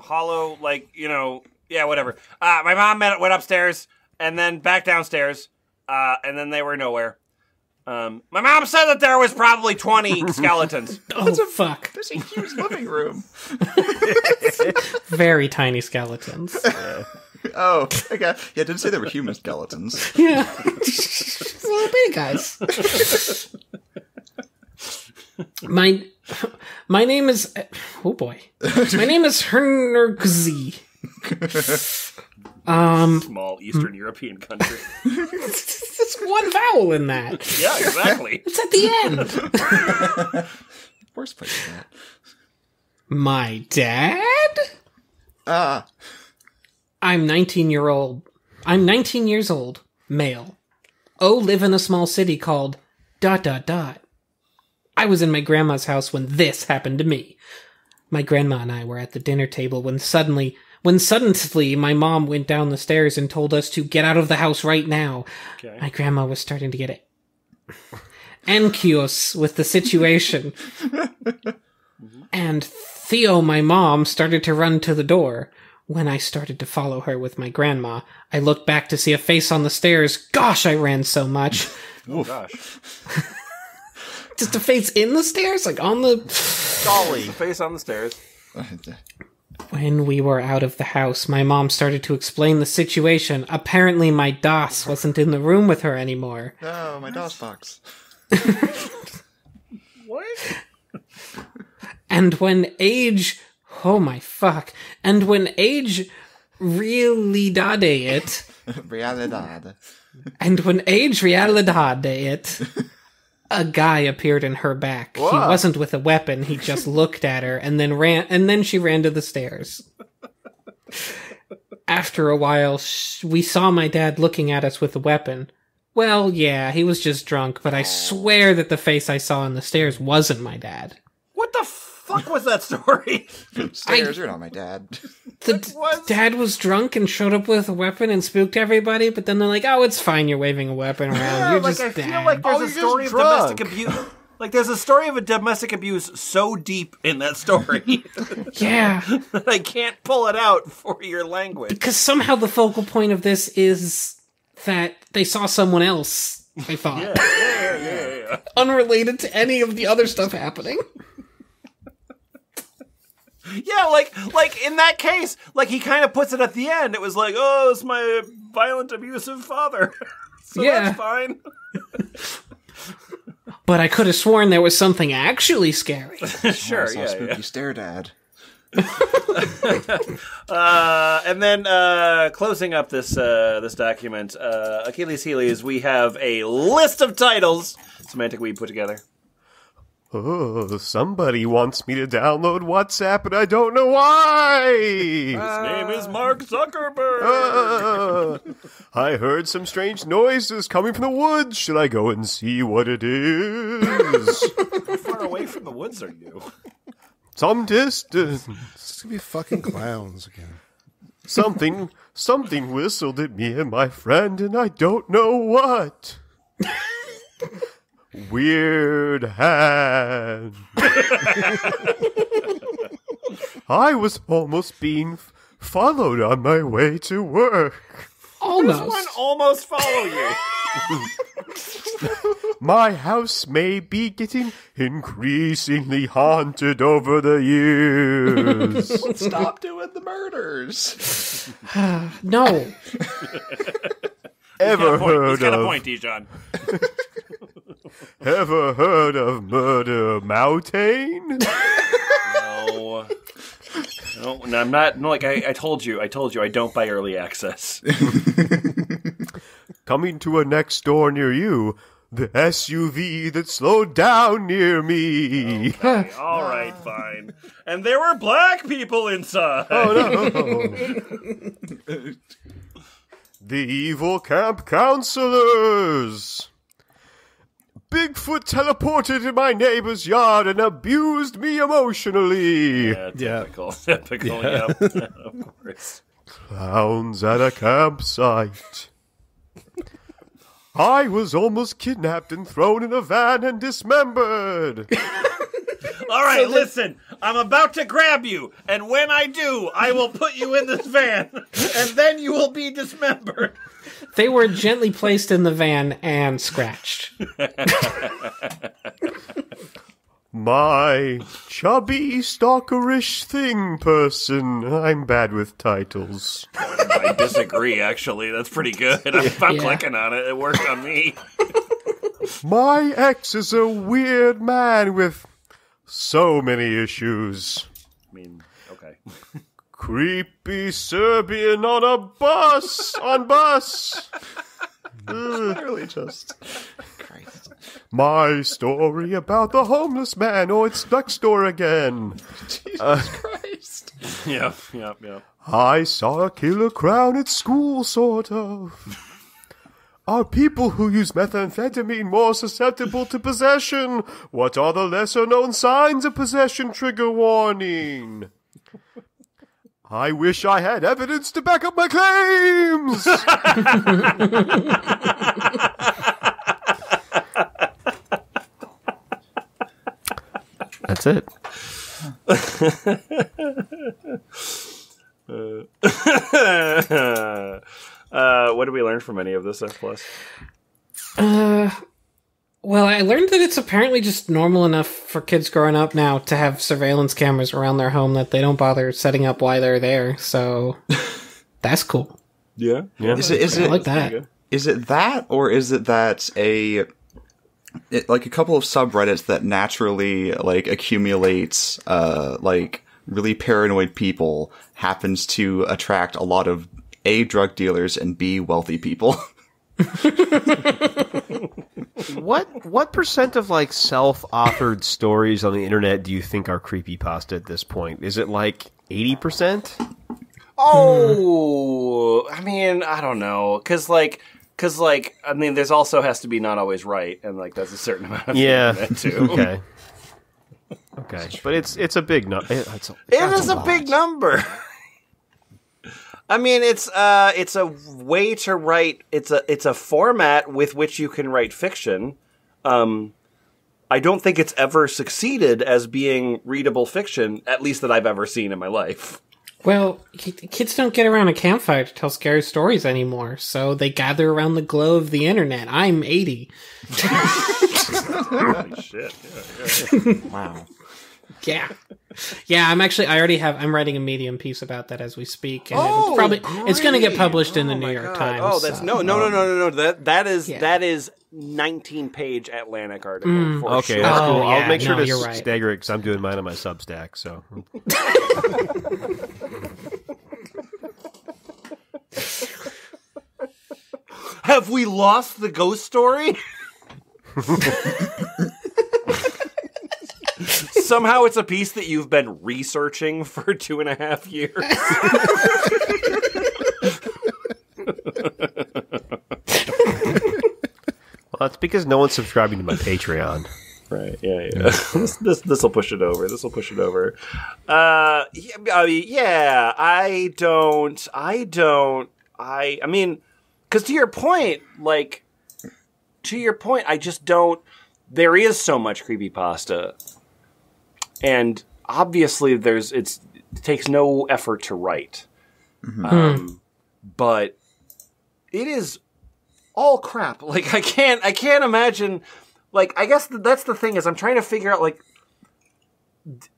hollow, like you know, yeah, whatever. Uh, my mom met, went upstairs and then back downstairs, uh, and then they were nowhere. Um, my mom said that there was probably twenty skeletons. Oh a fuck. There's a huge living room. Very tiny skeletons. Oh, okay. Yeah, it didn't say they were human skeletons. Yeah. Little bitty guys. my my name is oh boy. My name is Hernergzi. Um Small Eastern European country. there's one vowel in that. Yeah, exactly. It's at the end. Worst place for that. My dad? Ah, I'm 19 year old. I'm 19 years old, male. Oh, live in a small city called dot dot dot. I was in my grandma's house when this happened to me. My grandma and I were at the dinner table when suddenly, when suddenly my mom went down the stairs and told us to get out of the house right now. Okay. My grandma was starting to get it. Anxious with the situation. and Theo, my mom, started to run to the door. When I started to follow her with my grandma, I looked back to see a face on the stairs. Gosh, I ran so much. Oh gosh. Just a face in the stairs, like on the. Golly. Face on the stairs. When we were out of the house, my mom started to explain the situation. Apparently, my DOS wasn't in the room with her anymore. no, my DOS box. What? And when age. Oh my fuck. And when age really dade it. Realidad. And when age realidad it, a guy appeared in her back. He wasn't with a weapon. He just looked at her and then ran. And then she ran to the stairs. After a while, sh- we saw my dad looking at us with a weapon. Well, yeah, he was just drunk, but I swear that the face I saw on the stairs wasn't my dad. What the fuck was that story? Stairs, you're not my dad. The was- dad was drunk and showed up with a weapon and spooked everybody, but then they're like, "Oh, it's fine. You're waving a weapon around. You're like just I feel dad." like there's Oh, a you're just story of drunk. domestic abuse. Like there's a story of a domestic abuse so deep in that story yeah. that I can't pull it out for your language. because somehow the focal point of this is that they saw someone else I thought. yeah, yeah, yeah, yeah. Unrelated to any of the other stuff happening. Yeah, like like in that case, like he kind of puts it at the end. It was like, oh, it's my violent, abusive father. so Yeah. that's fine. But I could have sworn there was something actually scary. sure, yeah, spooky yeah. stare dad. Uh, and then uh, closing up this uh, this document, uh, Achilles Heelies, we have a list of titles. Semantic Weeb put together. Oh, somebody wants me to download WhatsApp and I don't know why. His name is Mark Zuckerberg. Uh, I heard some strange noises coming from the woods. Should I go and see what it is? How far away from the woods are you? some distance. It's gonna be fucking clowns again. Something, something whistled at me and my friend, and I don't know what. Weird hand. I was almost being f- followed on my way to work. One Almost. almost follow you. My house may be getting increasingly haunted over the years. Stop doing the murders. No. Ever Point. He's heard got a of point, Dijon. ever heard of Murder Mountain? No. No, no, I'm not. No, like I, I told you, I told you, I don't buy early access. Coming to a next door near you, the SUV that slowed down near me. Okay, All right, fine. And there were black people inside. Oh no. the evil camp counselors. Bigfoot teleported in my neighbor's yard and abused me emotionally. Yeah, typical, typical. Yep, of course. Clowns at a campsite. I was almost kidnapped and thrown in a van and dismembered. All right, listen. I'm about to grab you, and when I do, I will put you in this van, and then you will be dismembered. They were gently placed in the van and scratched. My chubby, stalkerish thing person. I'm bad with titles. I disagree. Actually, that's pretty good. I'm, I'm Yeah. clicking on it. It worked on me. My ex is a weird man with so many issues. I mean, okay. Creepy Serbian on a bus! on bus! Literally just. Christ. My story about the homeless man. Oh, it's next door again. Jesus uh, Christ. Yep, yep, yep. I saw a killer clown at school, sort of. Are people who use methamphetamine more susceptible to possession? What are the lesser known signs of possession? Trigger warning. I wish I had evidence to back up my claims! That's it. uh, what did we learn from any of this F plus? Well, I learned that it's apparently just normal enough for kids growing up now to have surveillance cameras around their home that they don't bother setting up while they're there. So that's cool. Yeah, yeah. Is it? Is I it? like that. Is it that, or is it that a it, like a couple of subreddits that naturally like accumulates uh like really paranoid people happens to attract a lot of a drug dealers and b wealthy people. What what percent of like self-authored stories on the internet do you think are creepypasta at this point? Is it like 80%? Oh, I mean, I don't know, because like, because like, I mean, there's also has to be not always right, and like that's a certain amount of Yeah. too. Okay. Okay. But it's it's a big number. it, it's a, It is a, big number. I mean, it's uh, it's a way to write. It's a it's a format with which you can write fiction. Um, I don't think it's ever succeeded as being readable fiction, at least that I've ever seen in my life. Well, kids don't get around a campfire to tell scary stories anymore, so they gather around the glow of the internet. I'm 80. Holy shit. Yeah, yeah. Wow. Yeah. Yeah, I'm actually I already have I'm writing a medium piece about that as we speak and Oh, it's probably it's going to get published in the Oh New York God. Times. Oh, that's so- no, no, no, no, um, no, no. That that is Yeah. that is 19 page Atlantic article. Mm, for Okay, sure. that's Oh, cool. yeah, I'll make sure no, to right. stagger it because I'm doing mine on my Substack. So Have we lost the ghost story? Somehow it's a piece that you've been researching for two and a half years. well, that's because no one's subscribing to my Patreon. Right. Yeah. Yeah. this this this will push it over. This will push it over. Uh. Yeah. I mean, yeah. I don't. I don't. I. I mean, because to your point, like, to your point, I just don't. There is so much creepypasta, and obviously, there's it's it takes no effort to write. Um, but it is all crap. Like I can't. I can't imagine like i guess that's the thing is i'm trying to figure out like d-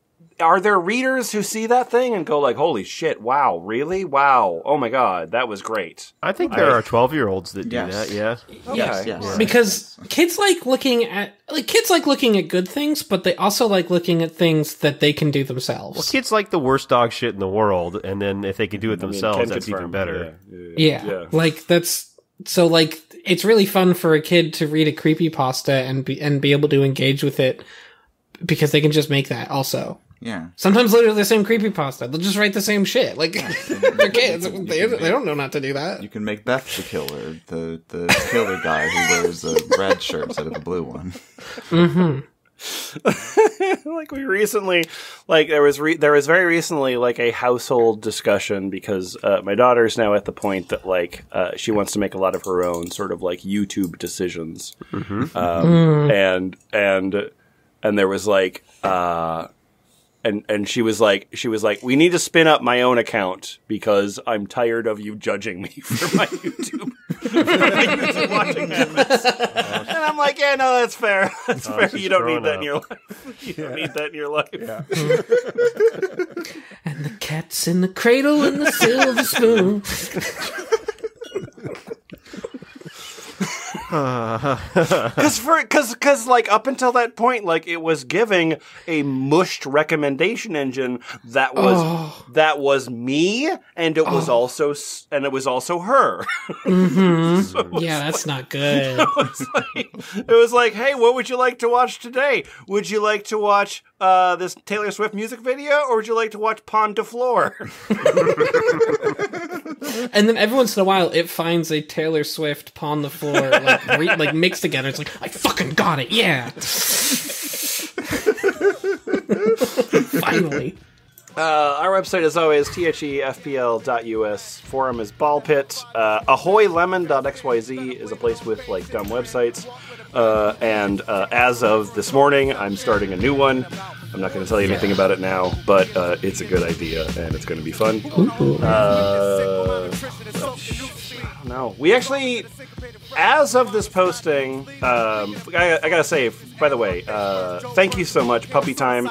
are there readers who see that thing and go like holy shit wow really wow oh my god that was great I think there are 12 year olds that do Yes. that. Yeah. Yes, Okay. yes. because kids like looking at like kids like looking at good things, but they also like looking at things that they can do themselves. Well, kids like the worst dog shit in the world, and then if they can do it I mean, themselves, can that's even confirm. better. yeah, yeah, yeah. like that's so like it's really fun for a kid to read a creepy pasta and be and be able to engage with it because they can just make that also. Yeah. Sometimes literally the same creepy pasta. They'll just write the same shit. Like they're kids. They, they don't know not to do that. You can make Beth the killer, the the killer guy who wears a red shirt instead of the blue one. like we recently like there was re- there was very recently like a household discussion because uh, my daughter's now at the point that like uh, she wants to make a lot of her own sort of like YouTube decisions, um, and and and there was like uh, and and she was like she was like we need to spin up my own account because I'm tired of you judging me for my YouTube, for my YouTube watching habits. and I'm like yeah no that's fair. That's fair. she's you don't grown need that in your life. You don't need that in your life. And the cat's in the cradle and the silver spoon. because for because because like up until that point like it was giving a mushed recommendation engine that was Oh. that was me and it was also and it was also her. Yeah, that's not good. it was like it was like hey what would you like to watch today? Would you like to watch uh, this Taylor Swift music video or would you like to watch Pon de Floor And then every once in a while, it finds a Taylor Swift Pon de Floor, like re- like mixed together. It's like I fucking got it, yeah. Finally, Uh, our website, as always, thefpl.us. Forum is ballpit. Uh, ahoylemon.xyz is a place with like dumb websites. Uh, and uh, as of this morning, I'm starting a new one. I'm not going to tell you anything about it now, but uh, it's a good idea and it's going to be fun. Uh, no, we actually, as of this posting, um, I, I gotta say, by the way, uh, thank you so much, Puppy Time,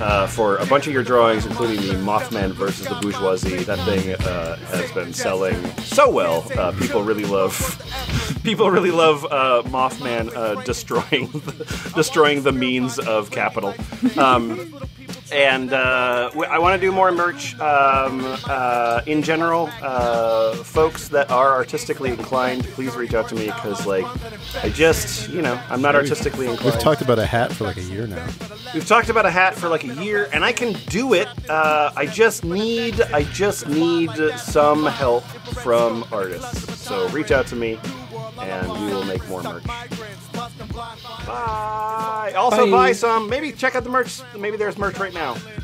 uh, for a bunch of your drawings, including the Mothman versus the Bourgeoisie. That thing uh, has been selling so well. Uh, people really love, people really love uh, Mothman uh, destroying, the, destroying the means of capital. Um, and uh, I want to do more merch um, uh, in general. Uh, folks that are artistically inclined, please reach out to me because, like, I just, you know, I'm not artistically inclined. We've talked about a hat for like a year now. We've talked about a hat for like a year, and I can do it. Uh, I just need, I just need some help from artists. So reach out to me, and we will make more merch. Bye. Also, Bye. buy some. Maybe check out the merch. Maybe there's merch right now,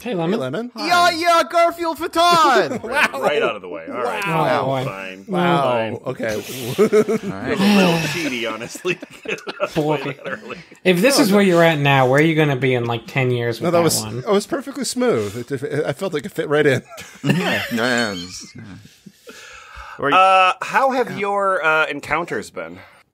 Hey, Hey, Lemon. Lemon. Yeah, yeah, Garfield Fatan. Right out of the way. All right. Wow. Fine. Fine. Wow. Okay. A little cheaty, honestly. Boy. If this is where you're at now, where are you going to be in like 10 years with No, that, that was one? it was perfectly smooth. It, it, I felt like it fit right in. Yeah, yeah, Uh, how have your uh, encounters been?